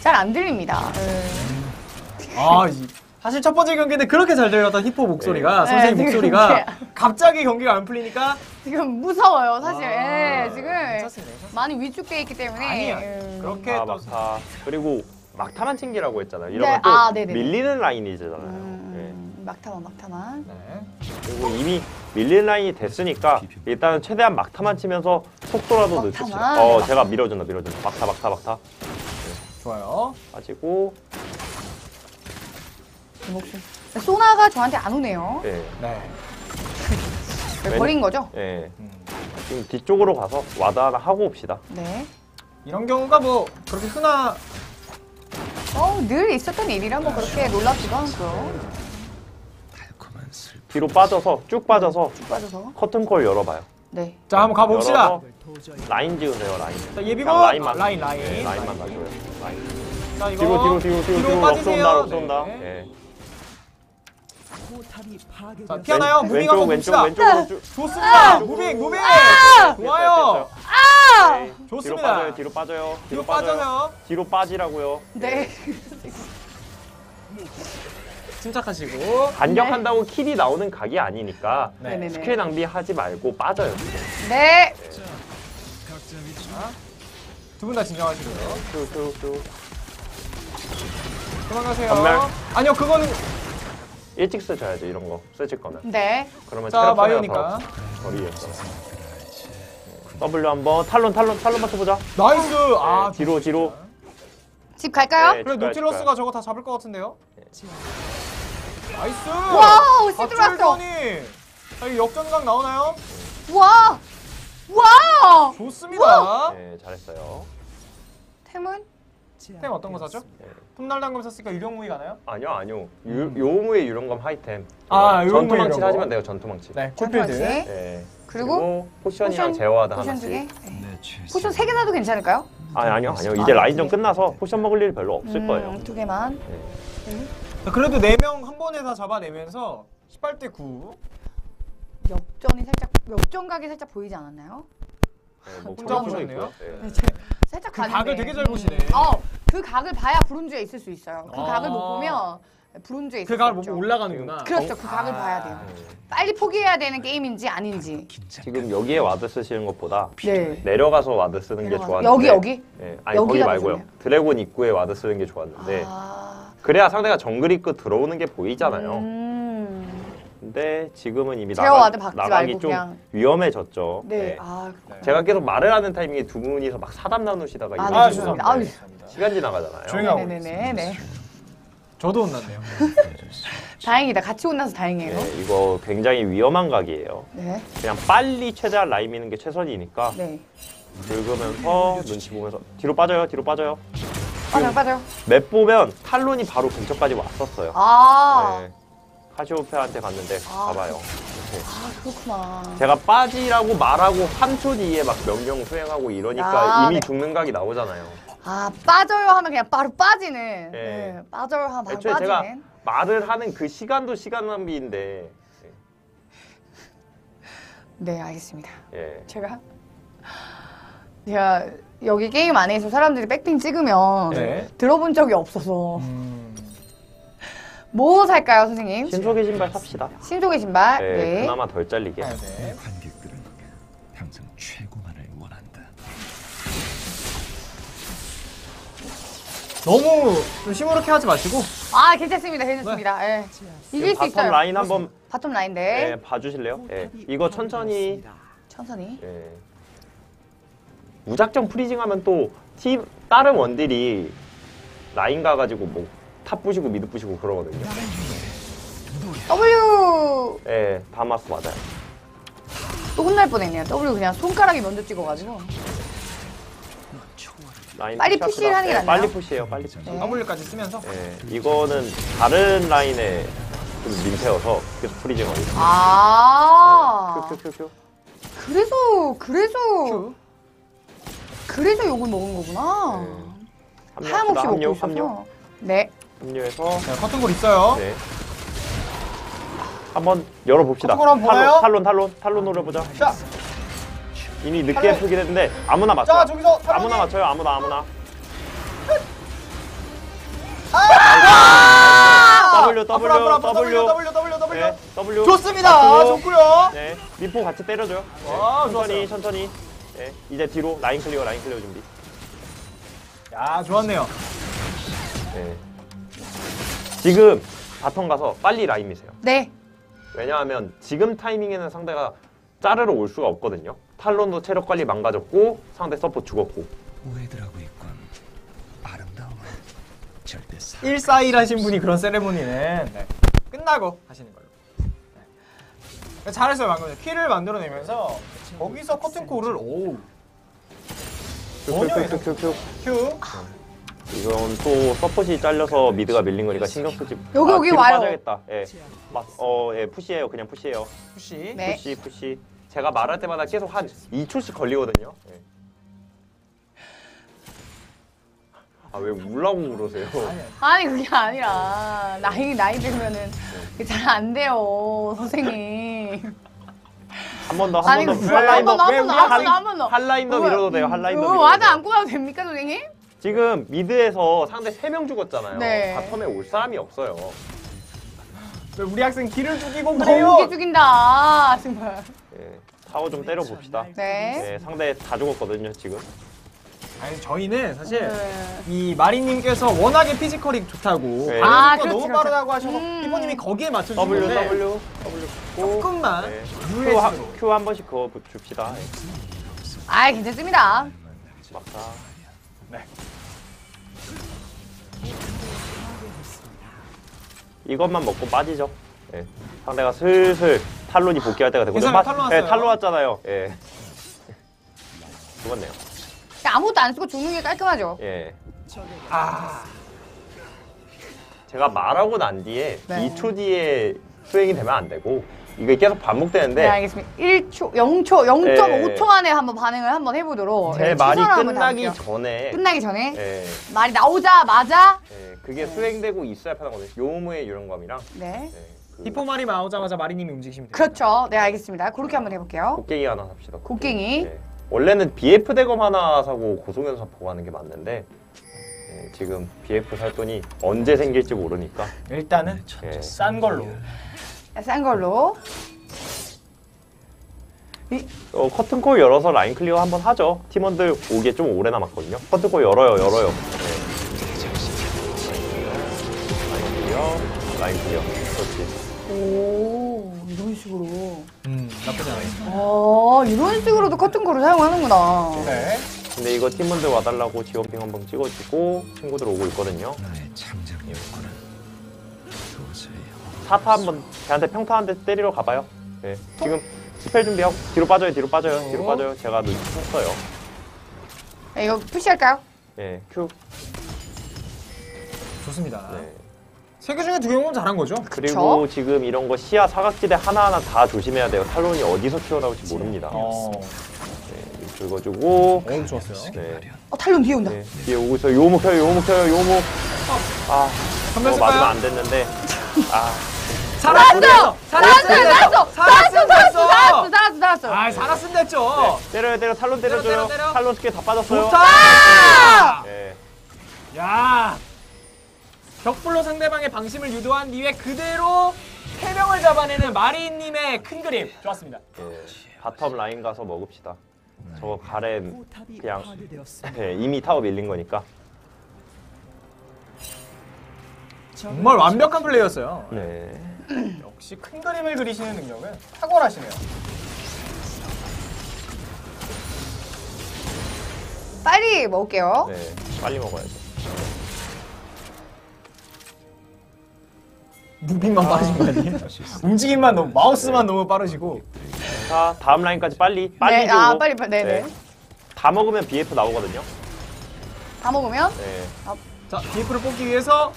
잘 안 들립니다. 예. 아 이- 사실 첫 번째 경기인데 그렇게 잘 들렸던 히포 목소리가 네. 선생님 네, 지금 목소리가 갑자기 경기가 안 풀리니까 지금 무서워요, 사실. 아, 예, 지금 괜찮습니다. 괜찮습니다. 많이 위축돼 있기 때문에. 아니에요. 음. 그렇게 아 또 막타. 그리고 막타만 챙기라고 했잖아요. 네, 이러면 또 아, 네네네. 밀리는 라인이잖아요. 예. 음, 막타만 막타만. 네. 그리고 이미 밀리는 라인이 됐으니까 일단은 최대한 막타만 치면서 속도라도 막타만? 늦추자. 어, 네, 제가 밀어준다, 밀어준다. 막타, 막타, 막타. 좋아요. 빠지고, 이 목숨. 소나가 저한테 안 오네요. 예, 네. 왼- 버린 거죠? 예. 음. 지금 뒤쪽으로 가서 ward 하나 하고 옵시다. 네. 이런 경우가 뭐 그렇게 흔하 어, 늘 있었던 일이라 뭐 그렇게 놀랍지도 않고요. 달콤한 슬픔 뒤로 빠져서 쭉 빠져서 쭉 빠져서. 커튼콜 열어봐요. 네. 자 한번 가봅시다. 열어서 도저히 라인 지으세요, 라인. 자 예비고 그냥 라인만. 아, 라인 라인. 네, 라인만 놔줘요. 라인. 자 이거 뒤로, 뒤로, 뒤로, 뒤로, 뒤로. 럭 빠지세요. 쏜다, 럭 쏜다. 네. 예. 자. 피하나요? 왼- moving 왼쪽, 한번 왼쪽, 봅시다. 왼쪽으로 쭉. 좋습니다. moving moving. 좋아요. 네. 뒤로 좋습니다. 빠져요, 뒤로 빠져요. 뒤로 빠져요. 뒤로 빠지라고요. 네. 침착하시고. 반격한다고 kill이 나오는 각이 아니니까 네. 네네네. 스킬 낭비하지 말고 빠져요. 네. 두 분 다 진정하시고요. QQQ. 도망가세요. 점멸. 아니요 그거는 일찍 쓰셔야죠 이런 거 쓰실 거면. 네. 그러면 자 체력 마이오니까. 거리에서. W 한번 탈론 탈론 탈론 맞춰보자. nice. 아 네, 뒤로 뒤로. 집 갈까요? 네, 그래 노틸러스가. 저거 다 잡을 것 같은데요? nice. Wow, 씨 들어왔어. 자 이거 역전각 나오나요? 와. 와. 좋습니다. 네 잘했어요. 템은? 템 어떤 거 사죠? 네. 톱날 단검 샀으니까 유령 무기 가나요? 아니요 아니요. 유, 요무의 유령검 하위템. 아, 요무의 전투망치 유령검. 하시면 돼요 전투망치. 네. 전투망치. 콜필드. 네. 그리고 potion이랑 potion- 제어 ward potion 하나씩. 두 개? 네. 내 최선 potion 세 개나도 괜찮을까요? 아니 아니요 아니요. 아, 이제 라인전 두 개. 끝나서 potion 먹을 일 별로 없을 음, 거예요. 두 개만. 자, 그래도 4명 한 번에 다 잡아내면서 18대 9. 역전이 살짝 역전 각이 살짝 보이지 않았나요? 네, 뭐 혼자 그런 보셨네요? 거 있고요. 네. 네, 제 살짝 그 가는데. 각을 되게 잘 보시네. 어, 그 각을 봐야 브론즈에 있을 수 있어요. 그 아. 각을 못 보면 브론즈에 있을 그 각을 수 있죠. 보고 올라가는구나. 그렇죠. 그 각을 아. 봐야 돼요. 네. 빨리 포기해야 되는 게임인지 아닌지. 긴장 지금 여기에 ward 쓰시는 것보다 네. 내려가서 ward 쓰는 게. 좋았는데 여기 여기. 네. 아니 거기 여기가 더 말고요 좋네요. 드래곤 입구에 ward 쓰는 게 좋았는데 아. 그래야 상대가 정글 입구 들어오는 게 보이잖아요 음. 근데 지금은 이미 제어 나가, ward 박지 나가기 말고 좀 그냥. 위험해졌죠 네. 네. 아. 네. 제가 계속 말을 하는 타이밍에 두 분이서 막 사담 나누시다가 아, 이러시면 네, 아, 죄송합니다. 죄송합니다. 아유. 네, 시간 지나가잖아요 조용히 하고 네네네. 네. 저도 혼났네요. 다행이다. 같이 혼나서 다행이에요. 네, 이거 굉장히 위험한 각이에요 네. 그냥 빨리 최대한 라인 미는 게 최선이니까 네. 긁으면서 눈치 보면서 뒤로 빠져요 뒤로 빠져요 빠져요, 빠져요. map 보면 탈론이 바로 근처까지 왔었어요 아. 네. 카시오페한테 갔는데 아. 봐봐요. 아, 그렇구나. 제가 빠지라고 말하고 3초 뒤에 막 명령 수행하고 이러니까 아, 이미 네. 죽는 각이 나오잖아요. 아, 빠져요 하면 그냥 바로 빠지는. 네. 네. 빠져요 하면 바로 애초에 빠지는. 제가 말을 하는 그 시간도 시간 낭비인데 네, 알겠습니다. 예. 제가 제가 여기 게임 안에서 사람들이 백핑 찍으면 네. 들어본 적이 없어서 음. 뭐 살까요, 선생님? 신속의 신발 삽시다. 신속의 신발. 네, 네. 그나마 덜 잘리게. 아, 네. 관객들은 항상 최고만을 원한다. 너무 좀 시무룩해 하지 마시고 아, 괜찮습니다. 괜찮습니다. 예. 이길 수 bottom 있어요. 라인 한번 bottom 라인 네, 네. 봐주실래요? 예. 이거 천천히 천천히. 예. 무작정 freezing하면 또 팀 다른 원딜이 라인 가가지고 뭐 top 부시고 mid 부시고 그러거든요. W 예, 다마스 맞아요. 또 혼날 뻔했네요. W 그냥 손가락이 먼저 찍어가지고. 라인 빨리. push를 하는 게 예, 낫나요? 빨리 push해요, 빨리 push. 네. W까지 쓰면서 예, 이거는 다른 라인에 좀 민폐여서 계속 freezing 있어요. 아. QQQQ. 그래서 그래서 Q. 그래서 욕을 먹은 거구나. 네. 하염없이 합류, 먹고 합류, 있어서. 네. 합류해서 네, 커튼볼 있어요. 네. 한번 열어봅시다. 커튼볼 한번 보나요? 탈론, 탈론, 탈론, 탈론 노려보자. 자, 이미 늦게 탈론. 풀긴 했는데 아무나 맞춰요. 자 저기서 탈론이- 아무나 맞춰요, 아무나, 아무나. W, W, 앞으로, 앞으로, 앞으로, W, W W W 네, W. 좋습니다. 좋고요. 네, 미포 같이 때려줘요. 네, 와, 천천히, 좋았어요. 천천히. 네, 이제 뒤로 라인 clear, 라인 clear 준비. 야 좋았네요. 예. 지금 bottom 가서 빨리 라인 미세요. 네. 왜냐하면 지금 타이밍에는 상대가 자르러 올 수가 없거든요. 탈론도 체력 관리 망가졌고 상대 서포 죽었고. 오해들 하고 있군. 아름다움은 절대 사. 141 하신 분이 그런 세레모니는 네. 끝나고 하시는 걸로. 네. 잘했어요 방금 전에. 키를 만들어내면서 거기서 커튼콜을 전혀 QQQQ. Q 이건 또 서폿이 잘려서 mid가 밀린 거니까 신경 쓰지. 여기, 아, 여기 뒤로 와요. 빠져야겠다. 예. 맞, 어, 예, push해요. 그냥 push해요. push 네. push, push. 제가 말할 때마다 계속 한 2초씩 걸리거든요. 예. 아, 왜 울라고 그러세요? 아니 그게 아니라 나이 나이 들면은 잘 안 돼요 선생님. 한 번 더, 아니 한번 더. 한 한라인 번 더. 더, 한번 더, 한번 더, 한번 더. 한라인 더 왜? 밀어도 돼요. 한라인 더 이거 밀어도 ward 돼요. 안고 가도 됩니까 선생님? 지금 mid에서 상대 3명 죽었잖아요. 네. bottom에 올 사람이 없어요. 왜 우리 학생 기를 죽이고 그래요 기 죽인다 정말. 예. 타워 좀 때려 봅시다. 네. 네, 상대 다 죽었거든요, 지금. 아니 저희는 사실 네. 이 마리님께서 워낙에 physical이 좋다고 네. 반응도 아, 그렇지, 너무 그렇지. 빠르다고 하셔서 음. 피포님이 거기에 W, 맞춰주는데 W, W. 고. 조금만 네. 유예식으로. Q, 한, Q 한 번씩 그어 줍시다. 예. 아 괜찮습니다. 막사. 네. 이것만 먹고 빠지죠. 예. 상대가 슬슬 탈론이 복귀할 때가 되거든요. 괜찮아요, 탈론 예, 왔어요. 탈론 왔잖아요. 예. 죽었네요. 아무것도 안 쓰고 죽는 게 깔끔하죠. 예. 아 제가 말하고 난 뒤에 네. 2초 뒤에 수행이 되면 안 되고 이게 계속 반복되는데 네, 알겠습니다. 1초, 0초, 0.5초 안에 한번 반응을 한번 해보도록. 제 네, 말이 최선을 한번 끝나기. 전에 끝나기 전에 예, 말이 나오자마자 예, 그게 수행되고 있어야 편하거든요. 요무의 유령감이랑 네. 예, 그 피포 말이 나오자마자 마리님이 움직이시면 돼요 그렇죠. 네, 알겠습니다. 그렇게 한번 해볼게요. 곡괭이 하나 삽시다. 곡괭이. 예. 원래는 BF 대검 하나 사고 고송현 사포 가는 게 맞는데 예, 지금 BF 살 돈이 언제 생길지 모르니까 일단은 예. 싼 걸로 싼 걸로. 어, 커튼콜 열어서 라인 clear 한번 하죠. 팀원들 오기에 좀 오래 남았거든요. 커튼콜 열어요, 열어요. 네. 라인 clear, 라인 clear. 그렇지. 오, 이런 식으로. 음 나쁘지 않아요 아, 이런 식으로도 커튼콜을 사용하는구나. 네 근데 이거 팀원들 와달라고 지원ping 한번 찍어주고 친구들 오고 있거든요. 나의 창작 욕구는 도저히 사타 한번 걔한테 평타 한 대 때리러 가봐요. 네. 지금 spell 준비하고 뒤로 빠져요, 뒤로 빠져요, 뒤로 빠져요. 제가 눈치챘어요. 네, 이거 push할까요? 네, Q. 좋습니다 네. 세개 중에 두 개면 잘한 거죠 그리고 지금 이런 거 시야 사각지대 하나하나 다 조심해야 돼요. 탈론이 어디서 튀어나올지 모릅니다. 어 네, 긁어주고 너무 좋았어요 네, 어, 탈론 뒤에 온다. 네, 뒤에 오고 있어요. 요목 켜요, 요목 켜요, 요목. 아, 선별 어, 쓸까요? 맞으면 안 됐는데. 아, 살았어! 살았어! 살았어! 살았어! 살았어! 살았어! 살았어! 아, 살았으면 됐죠. 때려요 때려 탈론 때려줘요. 때려, 때려. 탈론 스킬 다 빠졌어요. 좋다! 네. 야. 벽불로 상대방의 방심을 유도한 뒤에 그대로 세 명을 잡아내는 마리님의 큰 그림. 좋았습니다. 예, bottom 라인 가서 먹읍시다. 저거 가렌 그냥 예, 이미 타워 밀린 거니까. 정말 완벽한 플레이였어요 네. 역시 큰 그림을 그리시는 능력은 탁월하시네요 빨리 먹을게요. 네, 빨리 먹어야죠. moving만 빠르신 거 아니에요? 움직임만 너무 마우스만 너무 빠르시고 자, 다음 라인까지 빨리, 빨리 네, 주고. 아, 빨리, 빨리. 네네. 네. 다 먹으면 BF 나오거든요. 다 먹으면 네, 자 BF를 뽑기 위해서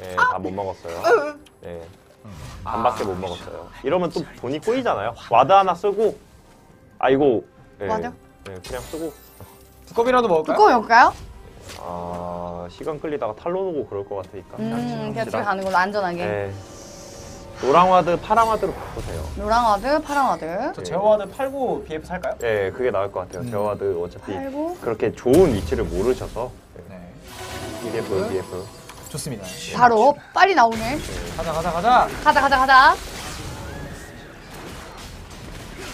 네, 다 못 먹었어요. 네, 반밖에 못 먹었어요. 이러면 또 돈이 꼬이잖아요. ward 하나 쓰고, 아 이거 네, ward? 네, 그냥 쓰고. 두꺼비라도 먹을까요? 두꺼비 먹을까요? 아 시간 끌리다가 탈론 오고 그럴 것 같으니까. 음, 그냥 집에 가는 걸로 안전하게. 네. 노랑 ward, 파랑 ward로 바꾸세요. 노랑 와드, 파랑 와드. 저 제어ward 팔고 BF 살까요? 네, 그게 나을 것 같아요. 음. 제어ward 어차피 팔고. 그렇게 좋은 위치를 모르셔서 네 BF, BF. 좋습니다 바로 빨리 나오네. 가자 가자 가자 가자, 가자, 가자.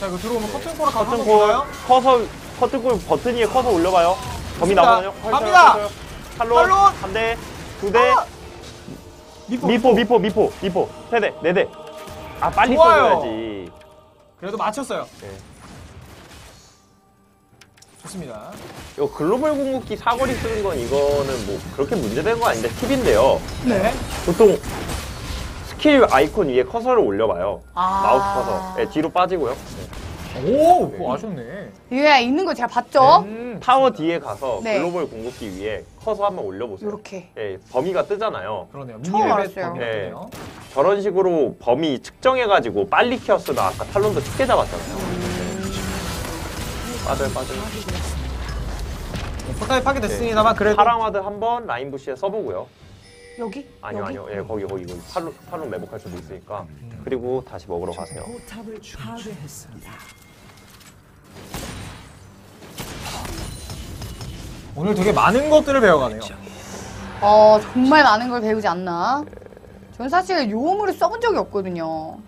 자 이거 들어오면 커튼콜을 가서 한번 커튼콜 볼까요? 커서 커튼콜 버튼 위에 커서 올려봐요. 범위 좋습니다. 나거든요. 갑니다. 탈론 탈론! 한 대, 두 대. 미포, 미포 미포 미포 미포 세대 네 대. 아 빨리 좋아요. 써줘야지. 그래도 맞췄어요. 네. 좋습니다. 이거 글로벌 궁극기 사거리 쓰는 건 이거는 뭐 그렇게 문제된 거 아닌데 팁인데요. 네. 보통 스킬 아이콘 위에 커서를 올려봐요. 아. 마우스 커서. 네, 뒤로 빠지고요. 오, 그거 아셨네. 예, 있는 거 제가 봤죠? 음, 타워 뒤에 가서 네. 글로벌 궁극기 위에 커서 한번 올려보세요. 요렇게. 예, 범위가 뜨잖아요. 그러네요. 처음 minimap에 알았어요. 범위였네요. 저런 식으로 범위 측정해가지고 빨리 키웠으면 아까 탈론도 쉽게 잡았잖아요. 음. 네. 빠져요, 빠져요. 포탑이 파괴됐습니다만 그래도 파랑ward 한번 라인 bush에 써보고요. 여기? 아니요, 여기? 아니요. 예, 거기, 거기, 거기. 탈론, 탈론 매복할 수도 있으니까. 그리고 다시 먹으러 가세요. 포탑을 파괴했습니다. 오늘 되게 많은 것들을 배워가네요. 어, 정말 많은 걸 배우지 않나? 전 사실 요우무를 써본 적이 없거든요.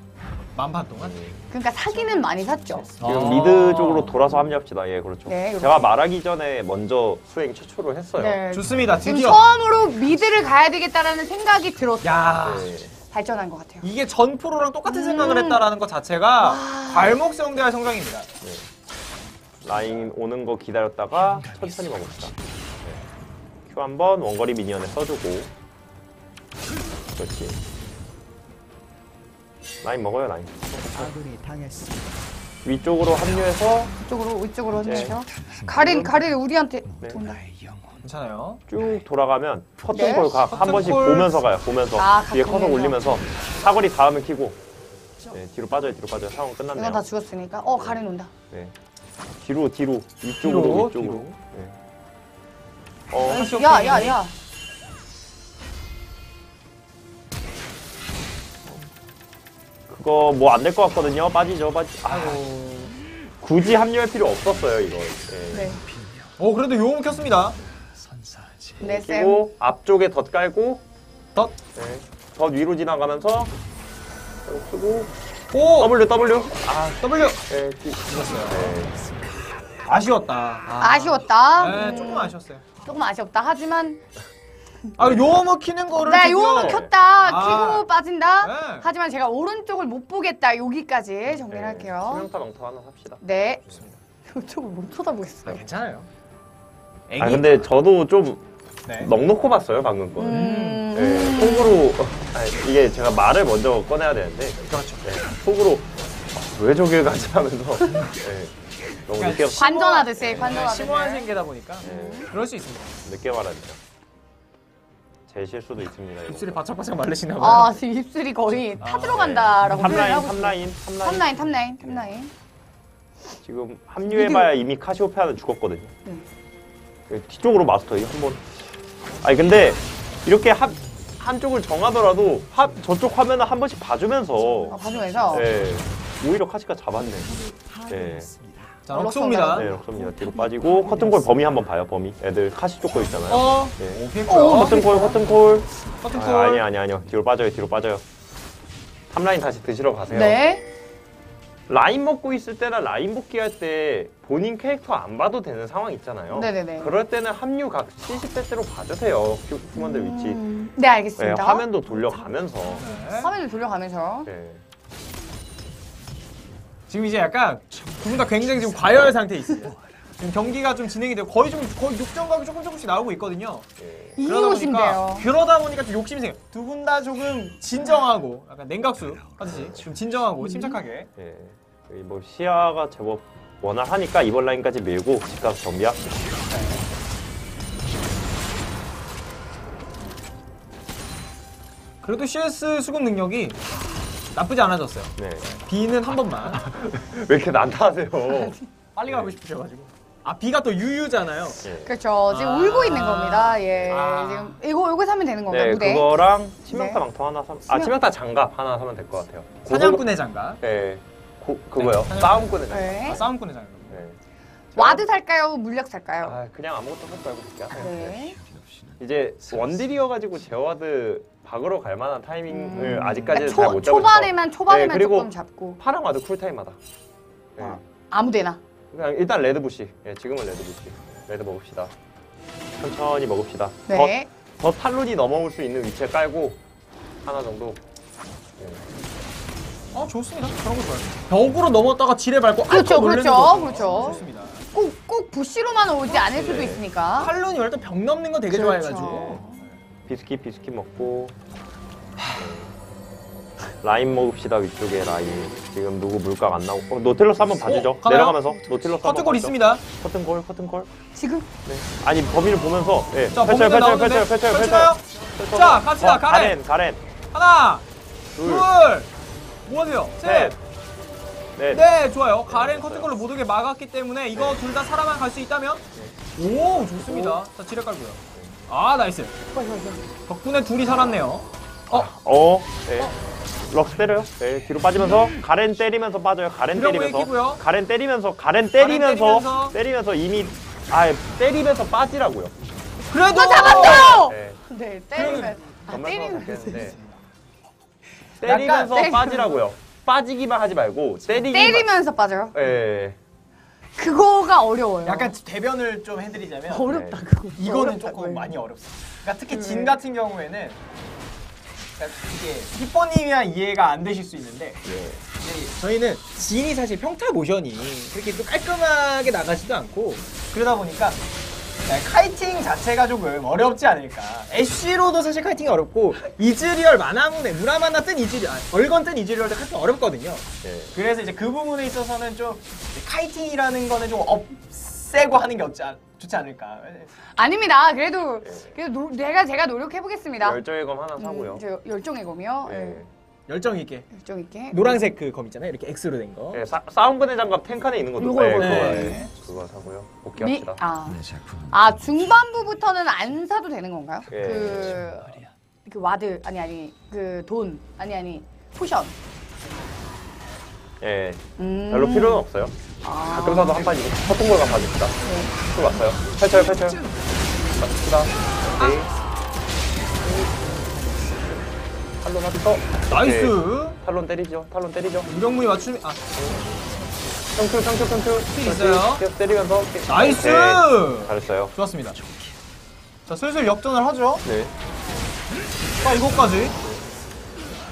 만판 동안. 그러니까 사기는 많이 샀죠. 지금 아. mid 쪽으로 돌아서 합류합시다. 예, 그렇죠. 네, 이렇게. 제가 말하기 전에 먼저 수행 최초로 했어요. 네. 좋습니다. 지금 드디어. 처음으로 미드를 가야 되겠다라는 생각이 들었어요. 야, 네. 발전한 것 같아요. 이게 전 프로랑 똑같은 음. 생각을 했다라는 것 자체가 와. 괄목성대의 성장입니다. 라인 오는 거 기다렸다가 천천히 먹읍시다. 네. 큐 한번 원거리 미니언에 써주고. 그렇지. 라인 먹어요, 라인. 아군이 당했습니다. 위쪽으로 합류해서 이쪽으로 이쪽으로 네. 하면서 가릴 가릴 우리한테 네. 돈다. 괜찮아요. 쭉 돌아가면 커튼 네. 콜각한 번씩 커튼콜. 보면서 가요. 보면서 아, 각 뒤에 커서 보면서. 올리면서 사거리 닿으면 키고 네, 뒤로 빠져요. 뒤로 빠져요. 상황 이건 끝났네요. 다 죽었으니까. 어 가릴 논다. 네. 뒤로 뒤로 뒤로, 위쪽으로 위쪽으로. 뒤로. 네. 어, 야. 야 야. 거 뭐 안 될 것 같거든요. 빠지죠. 빠지. 아, 아이고. 굳이 합류할 필요 없었어요. 이거. 네. 네. 오, 그래도 요음 켰습니다. 네 쌤. 그리고 앞쪽에 덧 깔고 덧. 네. 덧 위로 지나가면서 쓰고 오, W W. 아, W. 네, 뒤- 네. 아쉬웠다. 아. 아쉬웠다. 네, 음, 조금 아쉬웠어요. 조금 아쉬웠다. 하지만 아, 요음을 키는 거를 네 드디어- 요음을 켰다. 아. 키고 빠진다. 네. 하지만 제가 오른쪽을 못 보겠다. 여기까지 정리를 할게요. 치명타 강타 하나 삽시다. 네. 좋습니다. 이쪽을 못 아, 쳐다보겠어요. 괜찮아요. 애기. 아 근데 저도 좀 네. 넉넉히 봤어요 방금 건. 음. 네, 속으로 아니, 이게 제가 말을 먼저 꺼내야 되는데 그렇죠. 네, 속으로 아, 왜 저길 가지 하면서 네, 너무 그러니까 늦게 관- 관전하듯이, 네, 관전하듯이. 심오한 생계다 보니까 네, 그럴 수 있습니다. 늦게 말하니까 제 실수도 있습니다. 이거. 입술이 바짝바짝 말리시나 봐요. 아 지금 입술이 거의 타 들어간다라고 표현을 탑라인 하고 있어요. 탑라인 탑라인 탑라인 탑라인 탑라인. 지금 합류해봐야 이미 카시오페아는 죽었거든요. 네. 그 뒤쪽으로 마스터 이거 한번. 아니 근데 이렇게 한 한쪽을 정하더라도 하, 저쪽 화면을 한 번씩 봐주면서 아, 봐주면서 네, 오히려 카시가 잡았네. 파괴했습니다. 자, 럭소입니다. 네, 럭섭니다. 뒤로 빠지고 커튼콜 범위 한번 봐요. 범위. 애들 카시 쫓고 있잖아요. 어, 네. 오케이. 어, 커튼콜 커튼콜. 커튼콜. 아, 아니 아니 아니요. 뒤로 빠져요. 뒤로 빠져요. top라인 다시 드시러 가세요. 네. 라인 먹고 있을 때나 라인 복귀할 때 본인 캐릭터 안 봐도 되는 상황 있잖아요. 네네네. 그럴 때는 합류 각 70대대로 봐주세요. Q- 팀원들 위치. 음, 네 네, 알겠습니다. 화면도 돌려가면서. 네. 화면을 돌려가면서. 네. 지금 이제 약간 두 분 다 굉장히 지금 과열 상태에 있습니다. 지금 경기가 좀 진행이 되고 거의 좀 거의 육전각이 조금 조금씩 나오고 있거든요. 네. 그러다 보니까. 그러다 보니까 좀 욕심이 생겨. 두 분 다 조금 진정하고 약간 냉각수 하듯이 좀 진정하고 침착하게. 네. 여기 뭐 시야가 제법 원활하니까 이번 라인까지 밀고 집가서 정비합시다. 그래도 CS 수급 능력이 나쁘지 않아졌어요. 네. B는 한 번만 왜 이렇게 난타하세요? 빨리 가고 싶으셔가지고. 아 B가 또 유유잖아요. 네. 그렇죠. 지금 아. 울고 있는 겁니다. 예. 아. 지금 이거 이거 사면 되는 건가요? 네, 무대. 그거랑 치명타 네. 망토 하나 삼. 아, 치명- 치명타 장갑 하나 사면 될 것 같아요. 사냥꾼의 장갑. 네. 고, 그거요. 네, 싸움꾼의 장갑. 네. 아, 싸움꾼의 장갑. 네. ward 살까요? 물약 살까요? 아, 그냥 아무것도 하지 말고 그렇게 하세요. 네. 이제 원딜이어가지고 제어 ward 박으러 갈 만한 타이밍을 음. 아직까지는 그러니까 잘못 초, 잡고 초반에만 초반에만 네, 그리고 조금 잡고 파랑 ward cool time마다. 네. 어. 아무데나. 그냥 일단 red bush. 예, 지금은 red bush. red 먹읍시다. 천천히 먹읍시다. 네. 더 탈론이 넘어올 수 있는 위치에 깔고 하나 정도. 아 좋습니다. 그런 거 좋아요. 벽으로 넘었다가 지뢰 밟고 그렇죠, 놀래는 그렇죠, 거 그렇죠. 좋습니다. 꼭, 꼭 bush로만 오지 않을 수도 네. 있으니까. 탈론이 일단 벽 넘는 거 되게 그렇죠. 좋아해가지고. 비스킷 비스킷 먹고 라인 먹읍시다 위쪽에 라인 지금 누구 물각 안 나오고 어, 노틸러스 한번 봐주죠 어, 가나요? 내려가면서 노틸러스 한번 봐줘. 있습니다. 커튼콜 커튼콜 지금? 네. 아니 범위를 보면서 네. 자, 펼쳐요 범위가 펼쳐요 나오는데 펼쳐요 펼쳐요 펼치나요? 펼쳐요 자, 갑시다. 어, 가렌. 가렌 가렌 하나, 둘, 둘, 뭐 하세요? 셋 셋. 넷 네, 좋아요. 가렌 커튼콜로 못 오게 막았기 때문에 이거 둘 다 살아만 갈 수 있다면 오, 좋습니다. 자, 지뢰 깔고요. 아, nice. 덕분에 둘이 살았네요. 어, 어, 네. 럭스 때려요. 네, 뒤로 빠지면서 가렌 때리면서 빠져요. 가렌 때리면서. 가렌 때리면서 가렌 때리면서 때리면서. 때리면서 이미 아 때리면서 빠지라고요. 그래도 또 잡았어요! 네. 네, 때리면. 아, 정말 때리면. 때리면서 때리면서. 빠지라고요. 빠지기만 하지 말고 때리기만. 때리면서 빠져요. 예. 그거가 어려워요. 약간 대변을 좀 해드리자면 어렵다, 네. 그거. 이거는 어렵다, 조금 그거. 많이 어렵습니다. 그러니까 특히 진 네. 같은 경우에는 그러니까 이게 히퍼님이야 이해가 안 되실 수 있는데 예. 이제 저희는 진이 사실 평타 모션이 그렇게 또 깔끔하게 나가지도 않고 그러다 보니까 네, kiting 자체가 조금 어렵지 않을까. 애쉬로도 사실 kiting이 어렵고 이즈리얼 마나문에 무라마나 뜬 이즈리얼, 아, 얼건 뜬 이즈리얼도 kiting 어렵거든요. 예. 그래서 이제 그 부분에 있어서는 좀 kiting이라는 거는 좀 없애고 하는 게 없지 않, 좋지 않을까. 아닙니다. 그래도, 그래도 노, 내가 제가 노력해보겠습니다. 열정의 검 하나 사고요. 음, 저 열정의 검이요. 예. 예. 열정 있게. 열정 있게. 노란색 그 검 있잖아요. 이렇게 X로 된 거. 예, 사, 싸움꾼의 장갑 탱칸에 있는 것도 요거, 예, 요거, 그거, 사고요. 복귀 미, 합시다. 아. 내 작품. 아 중반부부터는 안 사도 되는 건가요? 예. 그. 그 와드 아니 아니 그 돈 아니 아니 포션. 예. 음. 별로 필요는 없어요. 아. 가끔 사도 한 판이고 커튼 걸가 봐줍시다. 또 왔어요. 펼쳐요, 펼쳐요. 맞춥시다. 네. 탈론 합쳐. 나이스. 네. 탈론 때리죠. 탈론 때리죠. 무령무이 맞춤. 아, 평Q, 평Q, 평Q. 힐 있어요. 계속 때리면서. nice. 네. 잘했어요. 좋았습니다. 자, 슬슬 역전을 하죠. 네. 자, 이거까지.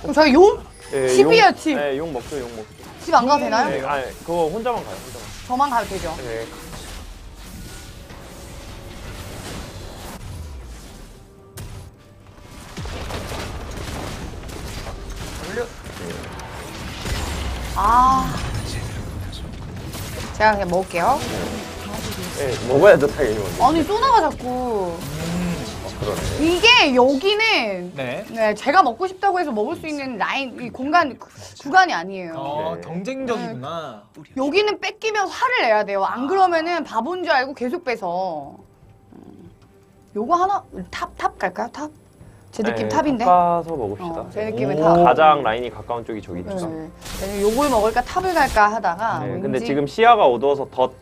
그럼 저희 용? 예, 칩이에요, 용- 칩. 네, 용 먹죠, 용 먹죠. 집 안 가도 되나요? 네, 아, 그거 혼자만 가요, 혼자만. 저만 가도 되죠. 네. 아. 제가 그냥 먹을게요. 네, 먹어야죠, 당연히 먼저. 아니 소나가 자꾸 그러네. 이게 여기는 네. 네 제가 먹고 싶다고 해서 먹을 수 있는 라인 이 공간 구- 구간이 아니에요. 어, 네. 경쟁적이구나. 여기는 뺏기면 화를 내야 돼요. 안 그러면은 바본 줄 알고 계속 빼서. 음. 요거 하나 top top 갈까요? top? 제 느낌 네, top인데. 가서 먹읍시다. 어, 제 오. 느낌은 top. 가장 라인이 가까운 쪽이 저기 네. 있죠. 저는 요걸 먹을까 탑을 갈까 하다가 네, 왠지 근데 지금 시야가 어두워서 더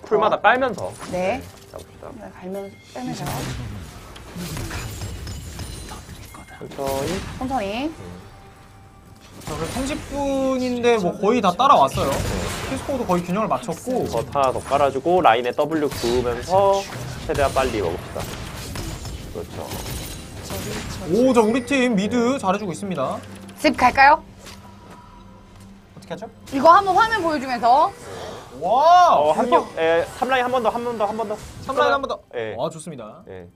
쿨마다 어. 깔면서 네 잡읍시다. 네, 갈면 빼면서 천천히. 천천히 30분인데 뭐 거의 다 따라왔어요. 키스코도 거의 균형을 맞췄고. 더 하나 더 깔아주고 라인에 W 그으면서 최대한 빨리 먹읍시다. 그렇죠. 오, 저 우리 팀 mid 잘해주고 있습니다. 집 갈까요? 어떻게 하죠? 이거 한번 화면 보여주면서 와! 어, 한. 명, 에, 3라인 한 번 더, 한 번 더, 한 번 더. 3라인 한 번 더. 예. 와, 좋습니다. 예,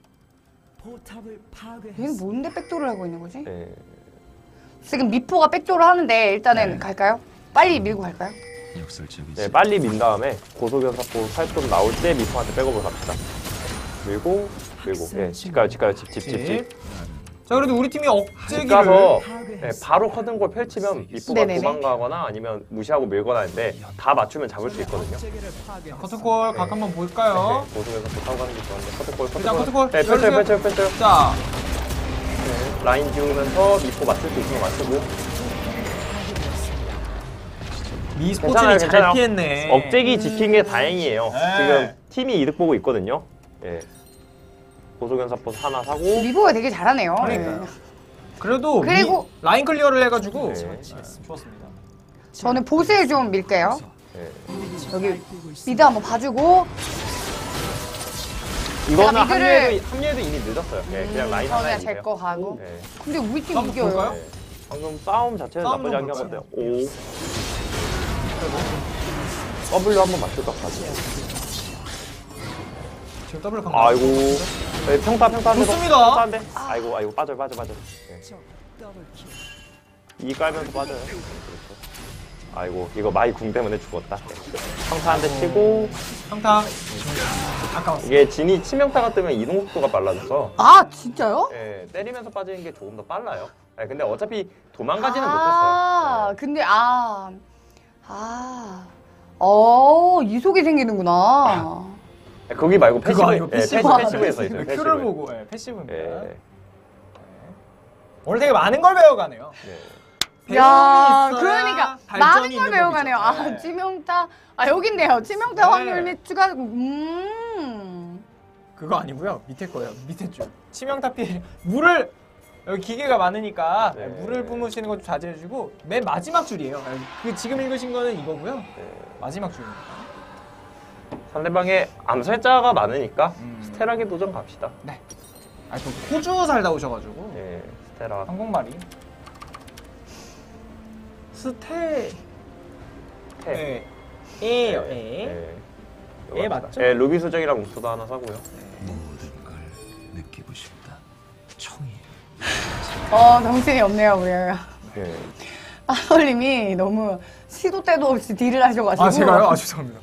포탑을 얘는 파괴했습니다. 뭔데 백도를 하고 있는 거지? 예. 지금 미포가 백도를 하는데 일단은 네. 갈까요? 빨리 밀고 갈까요? 역설적이지. 네, 빨리 민 다음에 고속연사포 살 좀 나올 때 미포한테 백업을 갑시다. 밀고, 밀고. 예, 집 가요, 집 가요, 집, 집, 집, 집. 자, 그래도 우리 팀이 집 억제기를 가서 예. 바로 커튼골 펼치면 미포가 네네네. 도망가거나 아니면 무시하고 밀거나 하는데 다 맞추면 잡을 수 있거든요. 파괴했습니다. 커튼콜 각 한번 볼까요? 네, 고소변사포 타고 가는 게 좋은데 커튼골, 일단 커튼 골 네, 펼쳐요, 열어주세요. 펼쳐요, 펼쳐요. 자, 네, 라인 지우면서 미포 맞출 수 있으면 맞추고 미 괜찮아요, 스포츠를 잘 괜찮아요. 피했네. 억제기 지킨 게 다행이에요. 네. 지금 팀이 이득 보고 있거든요. 예. 고속연사포 하나 사고 미포가 되게 잘하네요. 그러니까요. 네. 그래도 그리고- 미- 라인 clear를 해가지고 네. 네, 좋았습니다. 저는 bot을 좀 밀게요. 예. 여기 mid 한번 봐주고 이거는 mid를- 합류해도, 합류해도 이미 늦었어요. 네, 그냥 라인 저 하나 해주세요. 제거 가고. 네. 근데 우리 팀 한번 이겨요. 볼까요? 네. 방금 싸움 자체는 싸움 나쁘지 않게 좀 한건데 오 W 한번 맞출까 봐지 지금 더블 강. 아이고 네, 평타 평타 한 대. 더. 좋습니다. 평타 한 대. 아이고 아이고 빠져 빠져 빠져 네. 이 깔면서 빠져요 그렇죠. 아이고 이거 마이 궁 때문에 죽었다 네. 평타 한 대 치고 평타. 아까웠어. 이게 진이 치명타가 뜨면 이동 속도가 빨라져서 아 진짜요? 예, 때리면서 빠지는 게 조금 더 빨라요 네, 근데 어차피 도망가지는 아, 못했어요 근데 아, 아, 어 이속이 생기는구나. 네, 거기 말고 passive 그거 아니고 예, 패시, passive. passive에 써 있어요 Q를 passive 보고 예, passive입니다. 예, 오늘 되게 많은 걸 배워가네요. 네. 야, 배움이 있어야 그러니까 발전이 많은 걸 있는 배워가네요. 법이죠. 아 네. 치명타, 아 여기 있네요. 치명타 네. 확률 및 추가, 음. 그거 아니고요. 밑에 거예요. 밑에 줄. 치명타 피해. 물을 여기 기계가 많으니까 네. 물을 뿜으시는 거좀 자제해주고 맨 마지막 줄이에요. 그 지금 읽으신 거는 이거고요. 네. 마지막 줄입니다. 상대방의 암살자가 많으니까 음. 스테라게 도전 갑시다 아, 또 호주 살다 오셔가지고 예, 스테라 한국말이 스테 테 네. 에요 에. 예. 예, 맞죠? 예, 루비 수정이랑 웅소도 하나 사고요 모든 걸 느끼고 싶다. 총이 어 정신이 없네요 우리가. 예. 아놀님이 너무 시도 때도 없이 딜을 하셔가지고. 아 제가요? 아 죄송합니다.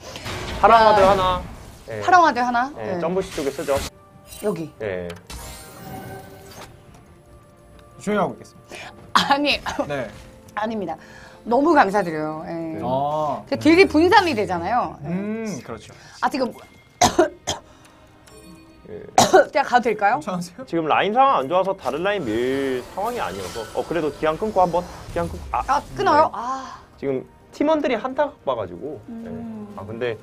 파랑화드 하나 예. 파랑화대 하나. 예, 네. 점부시 쪽에 쓰죠 여기. 예. 조용히 하고 있겠습니다. 아니 네. 아닙니다. 너무 감사드려요. 예. 아. 그 딜이 분산이 되잖아요. 예. 음 그렇죠. 아 지금 예. 제가 가도 될까요? 괜찮으세요? 지금 라인 상황 안 좋아서 다른 라인 밀 상황이 아니어서 어 그래도 기한 끊고 한 번 기한 끊고 아, 아 끊어요? 네. 아. 지금 팀원들이 한타 봐가지고 음. 예. 아 근데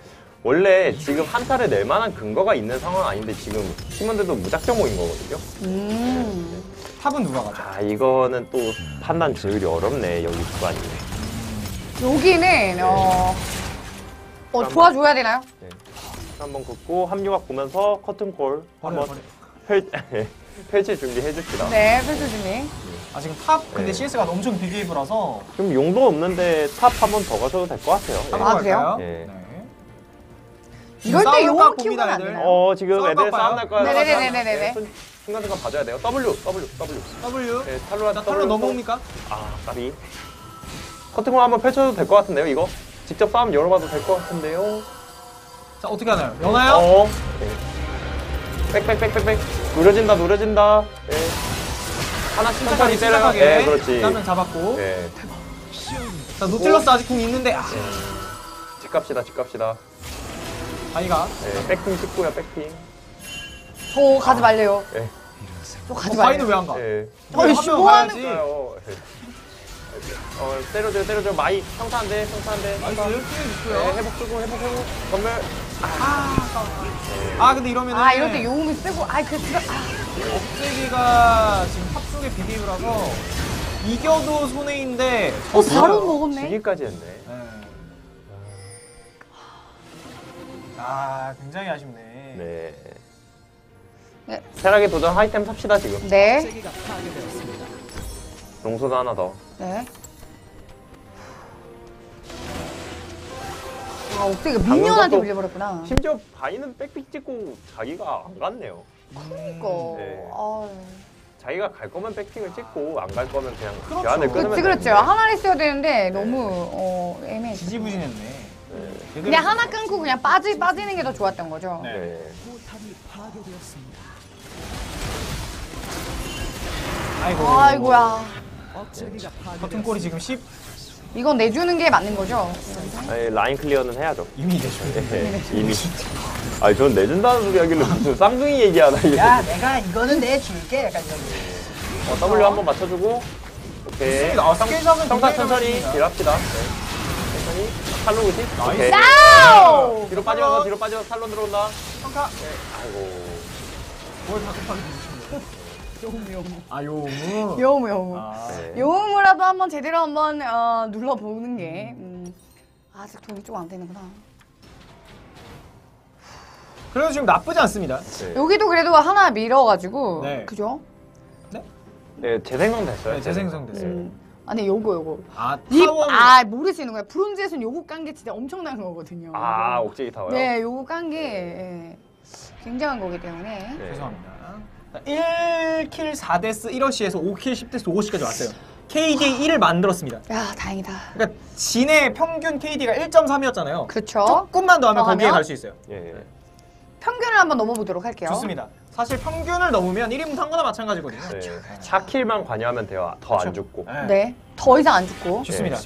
원래 지금 한타를 낼 만한 근거가 있는 상황 아닌데 지금 팀원들도 무작정 모인 거거든요 음. 탑은 누가 가죠? 아 이거는 또 판단 지으기 어렵네 여기 구간이 여기는 어, 어 도와줘야 되나요? 네. 한번 긋고 합류각 보면서 커튼콜 버려 한번 버려. 펼, 펼칠 준비 해 줍시다 네, 필수준이. 아 지금 탑 근데 네. CS가 엄청 비게이브라서 지금 용도 없는데 탑 한 번 더 가셔도 될 것 같아요 예. 한번 아, 그래요? 갈까요? 네. 네. 이럴 때각 키우면 봅니다, 안 애들. 되나요? 어 지금 싸울 애들 것 싸움? 날 거야 네네네네네네. 네, 순- 순간순간 봐줘야 돼요 W W W W. 네, 탈로 자 탈로 넘어옵니까? 아 까비 커튼콜 한번 펼쳐도 될 것 같은데요 이거 직접 싸움 열어봐도 될 것 같은데요 자 어떻게 하나요? 여나요? 어 네. 빽빽빽빽빽 누려진다 누려진다 네. 하나 천천히 때려요 침착하게. 네 그렇지 한명 잡았고. 네 자 노틸러스 아직 궁 있는데 아, 집갑시다 집갑시다 아이가 네 백핑 찍고요 백핑 저 가지 말래요. 네. 저 어, 가지 말래요. 왜안 가? 네. 어이, 씨, 뭐 하는. 어 때려줘 때려줘 마이 평타한대 평타한대 나이스 네, 피해줬고요. 회복 주고 회복 회복 전멸 아 근데 이러면은 아 이럴 때 용을 쓰고 아그 지금 아, 억제기가 지금 탑 쪽에 비게이브라서 이겨도 손해인데 어. 바로 먹었네. 지기까지 했네 네. 아 굉장히 아쉽네. 네 네. 세락의 도전 하이템 삽시다 지금 네, 세계가 파괴되었습니다. 용소도 하나 더 네. 아 방금 미니언한테 밀려버렸구나. 심지어 바이는 백픽 찍고 자기가 안 갔네요 그니까. 네. 아. 자기가 갈 거면 백픽을 찍고 안 갈 거면 그냥 그렇죠. 끊으면 그렇지 그렇죠. 되는데. 하나를 써야 되는데 너무 어 애매해. 지지부진했네. 네. 그냥 하나 끊고 그냥 빠지 빠지는 게 더 좋았던 거죠. 네. 네. 아이고. 아이고야. 억제기가 버튼 파괴되었습니다. 골이 지금 10 이건 내주는 게 맞는 거죠. 아니, 라인 클리어는 해야죠 이미 내줘. 네, 이미 아니 전 내준다는 소리 하길래 무슨 쌍둥이 얘기하나 이게 야 내가 이거는 내 줄게 약간 이런. 어, W 한번 맞춰주고 오케이 좋습니다. 아, 스케일 잡은 평타 굉장히 천천히. 딜합시다 네. 탈론 오지 오케이 아우! 뒤로 빠지면서 뒤로 빠지면서 탈론 들어온다 평타. 네. 아이고 뭘 다급하게 부르신 거예요? 아 요무. 여우무 여우무. 아. 네. 요음이라도 한번 제대로 한번 어, 눌러보는 게 음, 아직 돈이 좀 안 되는구나. 그래도 지금 나쁘지 않습니다. 네. 여기도 그래도 하나 밀어가지고 네. 그죠? 네, 재생성 됐어요. 네, 재생성 됐어요. 음. 아니 요거 요거 아 이, 타워. 아 모르시는 거예요 브론즈에서는 요거 깐 게 진짜 엄청난 거거든요 아, 억제기 타워요? 네 요거 깐게 예, 굉장한 거기 때문에 네. 죄송합니다. 1킬 4데스 1어시에서 5킬 10데스 5어시까지 왔어요. KD 1을 만들었습니다. 야 다행이다 그러니까 진의 평균 KD가 1.3이었잖아요. 그렇죠 조금만 더 하면 더 거기에 하면? 갈 수 있어요. 예. 평균을 한번 넘어보도록 할게요 좋습니다. 사실 평균을 넘으면 1인분 한 거나 마찬가지거든요. 네. 4킬만 관여하면 돼요. 더안 그렇죠. 죽고. 네. 네더 이상 안 죽고 좋습니다.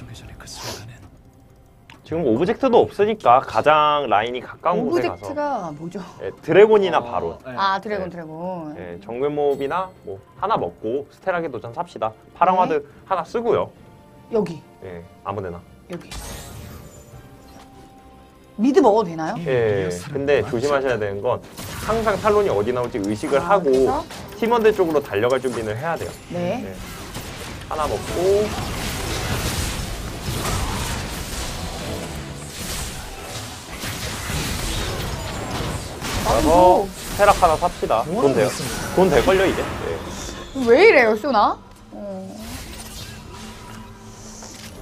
지금 오브젝트도 없으니까 가장 라인이 가까운 곳에 가서 오브젝트가 뭐죠? 예, 드래곤이나 어, 바론 네. 아 드래곤 네. 드래곤 예, 정글 몹이나 뭐 하나 먹고 스테락의 도전 삽시다. 파랑 와드 하나 쓰고요. 여기 예, 아무데나. 여기 미드 먹어도 되나요? 예, 근데 조심하셔야 되는 건 항상 탈론이 어디 나올지 의식을 아, 하고 그래서? 팀원들 쪽으로 달려갈 준비를 해야 돼요. 네 예. 하나 먹고 그래서 스테락 하나 삽시다. 돈 돼요. 돈 될걸요 이제. 예. 왜 이래요 소나? 어.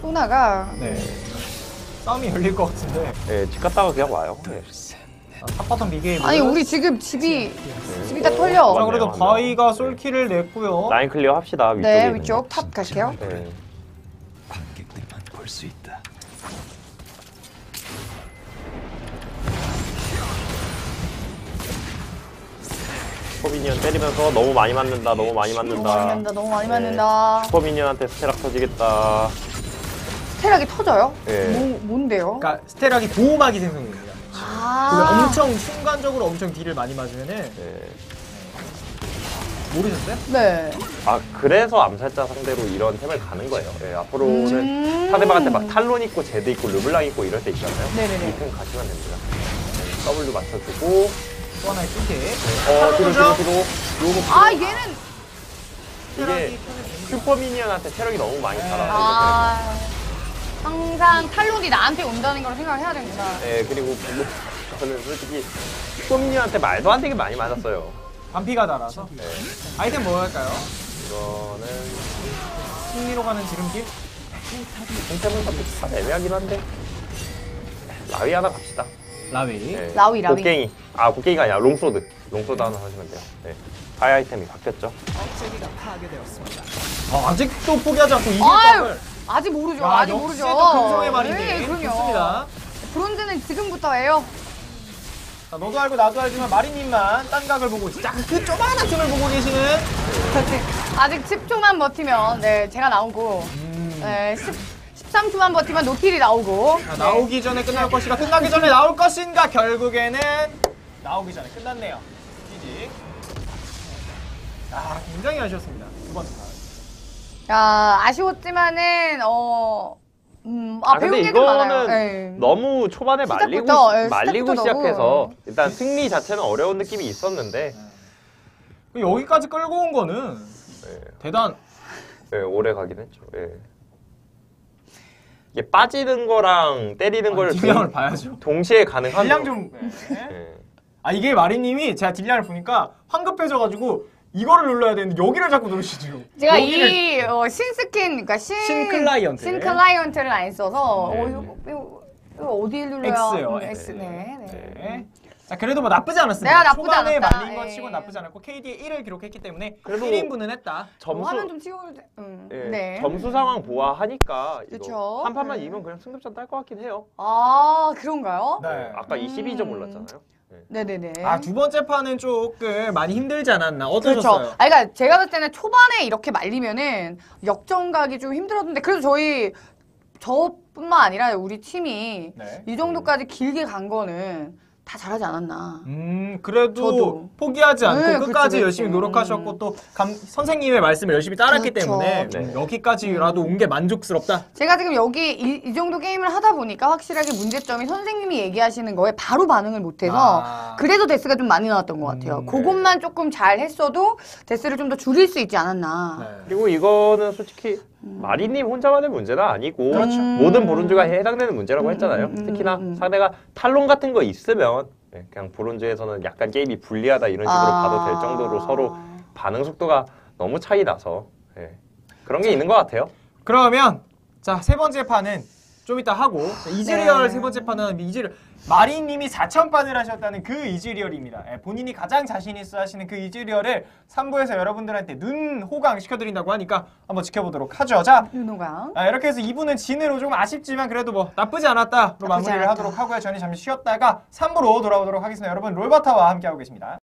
소나가 네. 싸움이 열릴 것 같은데 예, 집 갔다가 그냥 와요. 예. 아, 탑바텀 미게임 아니 우리 지금 집이 집이 다 털려 자 그래도 맞네요, 바위가. 솔킬을 냈고요 라인 클리어 합시다. 위쪽에 네 있는 위쪽 탑 갈게요 거. 예. 관객들만 볼 수 있다. 슈퍼미니언 때리면서 너무 많이 맞는다. 너무 많이 너무 맞는다. 너무 많이 네. 맞는다 슈퍼미니언한테 스테락 터지겠다. 스테락이 터져요? 예. 뭐, 뭔데요? 그러니까 스테락이 보호막이 생성됩니다. 아 엄청 순간적으로 엄청 딜을 많이 맞으면은 예. 모르셨어요? 네 아 그래서 암살자 상대로 이런 템을 가는 거예요. 예, 앞으로는 음. 상대방한테 막 탈론 있고 제드 있고 르블랑 있고 이럴 때 있잖아요. 네네네. 이템 가시면 됩니다. 네, W 맞춰주고 또 하나의 꿀팁. 어 뒤로 뒤로 뒤로 요거 아 얘는 이게 슈퍼미니언한테 체력이 너무 많이 살아요. 아 항상 탈론이 나한테 온다는 걸 생각을 해야 되는구나 네 그리고 별로 저는 솔직히 슈퍼미니언한테 말도 안 되게 많이 맞았어요. 반피가 달아서 네, 아이템 뭐 할까요? 이거는 승리로 가는 지름길? 템템은 다 애매하긴 한데 라위 하나 갑시다. 라위. 네. 라위, 라위. 곡괭이. 아 곡괭이가 아니라 롱소드. 롱소드 하나 사시면 돼요. 네. 하이 아이템이 바뀌었죠. 어, 아직도 포기하지 않고 이길 아유 걸. 아직 모르죠 야, 아직 역시 모르죠 또 근성의 말이네. 네, 그럼요 좋습니다. 브론즈는 지금부터예요 자, 너도 알고 나도 알지만 마리님만 딴 각을 보고. 자, 그 조그마한 틈을 보고 계시는. 아직 10초만 버티면 네 제가 나오고 음. 네 10, 13초만 버티면 노틸이 나오고 자, 나오기 전에 끝날 것인가, 끝나기 전에 나올 것인가, 결국에는 나오기 전에 끝났네요. GG. 아, 굉장히 아쉬웠습니다. 두 판. 야 아쉬웠지만은 어 음, 아, 아 근데 배운 얘기는 많아요. 이거는 네. 너무 초반에 말리고 시작부터, 예, 말리고 시작부터 시작해서 너무. 일단 승리 자체는 어려운 느낌이 있었는데 여기까지 끌고 온 거는 예, 대단. 예, 오래 가긴 했죠. 예. 이게 빠지는 거랑 때리는 걸 딜량을 동, 봐야죠. 동시에 가능한 딜량 좀. 네. 예. 아 이게 마리님이 제가 딜량을 보니까 황급해져가지고 이거를 눌러야 되는데 여기를 자꾸 누르시죠. 제가 여기를- 이 어, 신스킨 그러니까 신 신클라이언트. 신클라이언트를 안 써서 네. 어, 이거, 이거, 이거 어디에 눌러야 X요. 음, X 네. 네. 네. 자 그래도 뭐 나쁘지 않았습니다. 내가 나쁘지 초반에 않았다. 말린 건 예. 치고 나쁘지 않았고 KD에 1을 기록했기 때문에 그래도 1인분은 했다. 점수 화면 좀 치워도 돼. 음. 예, 네. 점수 상황 보아하니까 그쵸. 한 판만 네. 이기면 그냥 승급전 딸 것 같긴 해요. 아 그런가요? 네. 예, 아까 22점 음. 올랐잖아요. 네네네. 아 두 번째 판은 조금 많이 힘들지 않았나 그렇죠. 어떠셨어요? 아, 그러니까 제가 봤을 때는 초반에 이렇게 말리면은 역전각이 좀 힘들었는데 그래도 저희 저뿐만 아니라 우리 팀이 네. 이 정도까지 길게 간 거는 다 잘하지 않았나. 음 그래도 저도. 포기하지 않고 네, 끝까지 그치, 그치. 열심히 노력하셨고 또 감, 선생님의 말씀을 열심히 따랐기 그렇죠. 때문에 네. 음, 여기까지라도 온 게 만족스럽다. 제가 지금 여기 이, 이 정도 게임을 하다 보니까 확실하게 문제점이 선생님이 얘기하시는 거에 바로 반응을 못해서 아. 그래도 데스가 좀 많이 나왔던 것 같아요. 음, 그것만 조금 잘 했어도 데스를 좀 더 줄일 수 있지 않았나. 네. 그리고 이거는 솔직히 마리님 혼자만의 문제는 아니고 그렇죠. 모든 보른주가 해당되는 문제라고 음, 했잖아요. 음, 음, 특히나 음. 상대가 탈론 같은 거 있으면 예, 그냥 브론즈에서는 약간 게임이 불리하다 이런 식으로 아. 봐도 될 정도로 서로 반응 속도가 너무 차이 나서 예, 그런 게 있는 것 같아요. 그러면 자 세 번째 판은 좀 이따 하고 자, 이즈리얼 네. 세 번째 판은 이즈리얼 마리님이 4천판을 하셨다는 그 이즈리얼입니다. 예, 본인이 가장 자신 있어 하시는 그 이즈리얼을 3부에서 여러분들한테 눈 호강 시켜드린다고 하니까 한번 지켜보도록 하죠. 자 눈 호강. 아, 이렇게 해서 2부는 진으로 좀 아쉽지만 그래도 뭐 나쁘지 않았다로 나쁘지 마무리를 않았다. 하도록 하고요. 저는 잠시 쉬었다가 3부로 돌아오도록 하겠습니다. 여러분 롤바타와 함께하고 계십니다.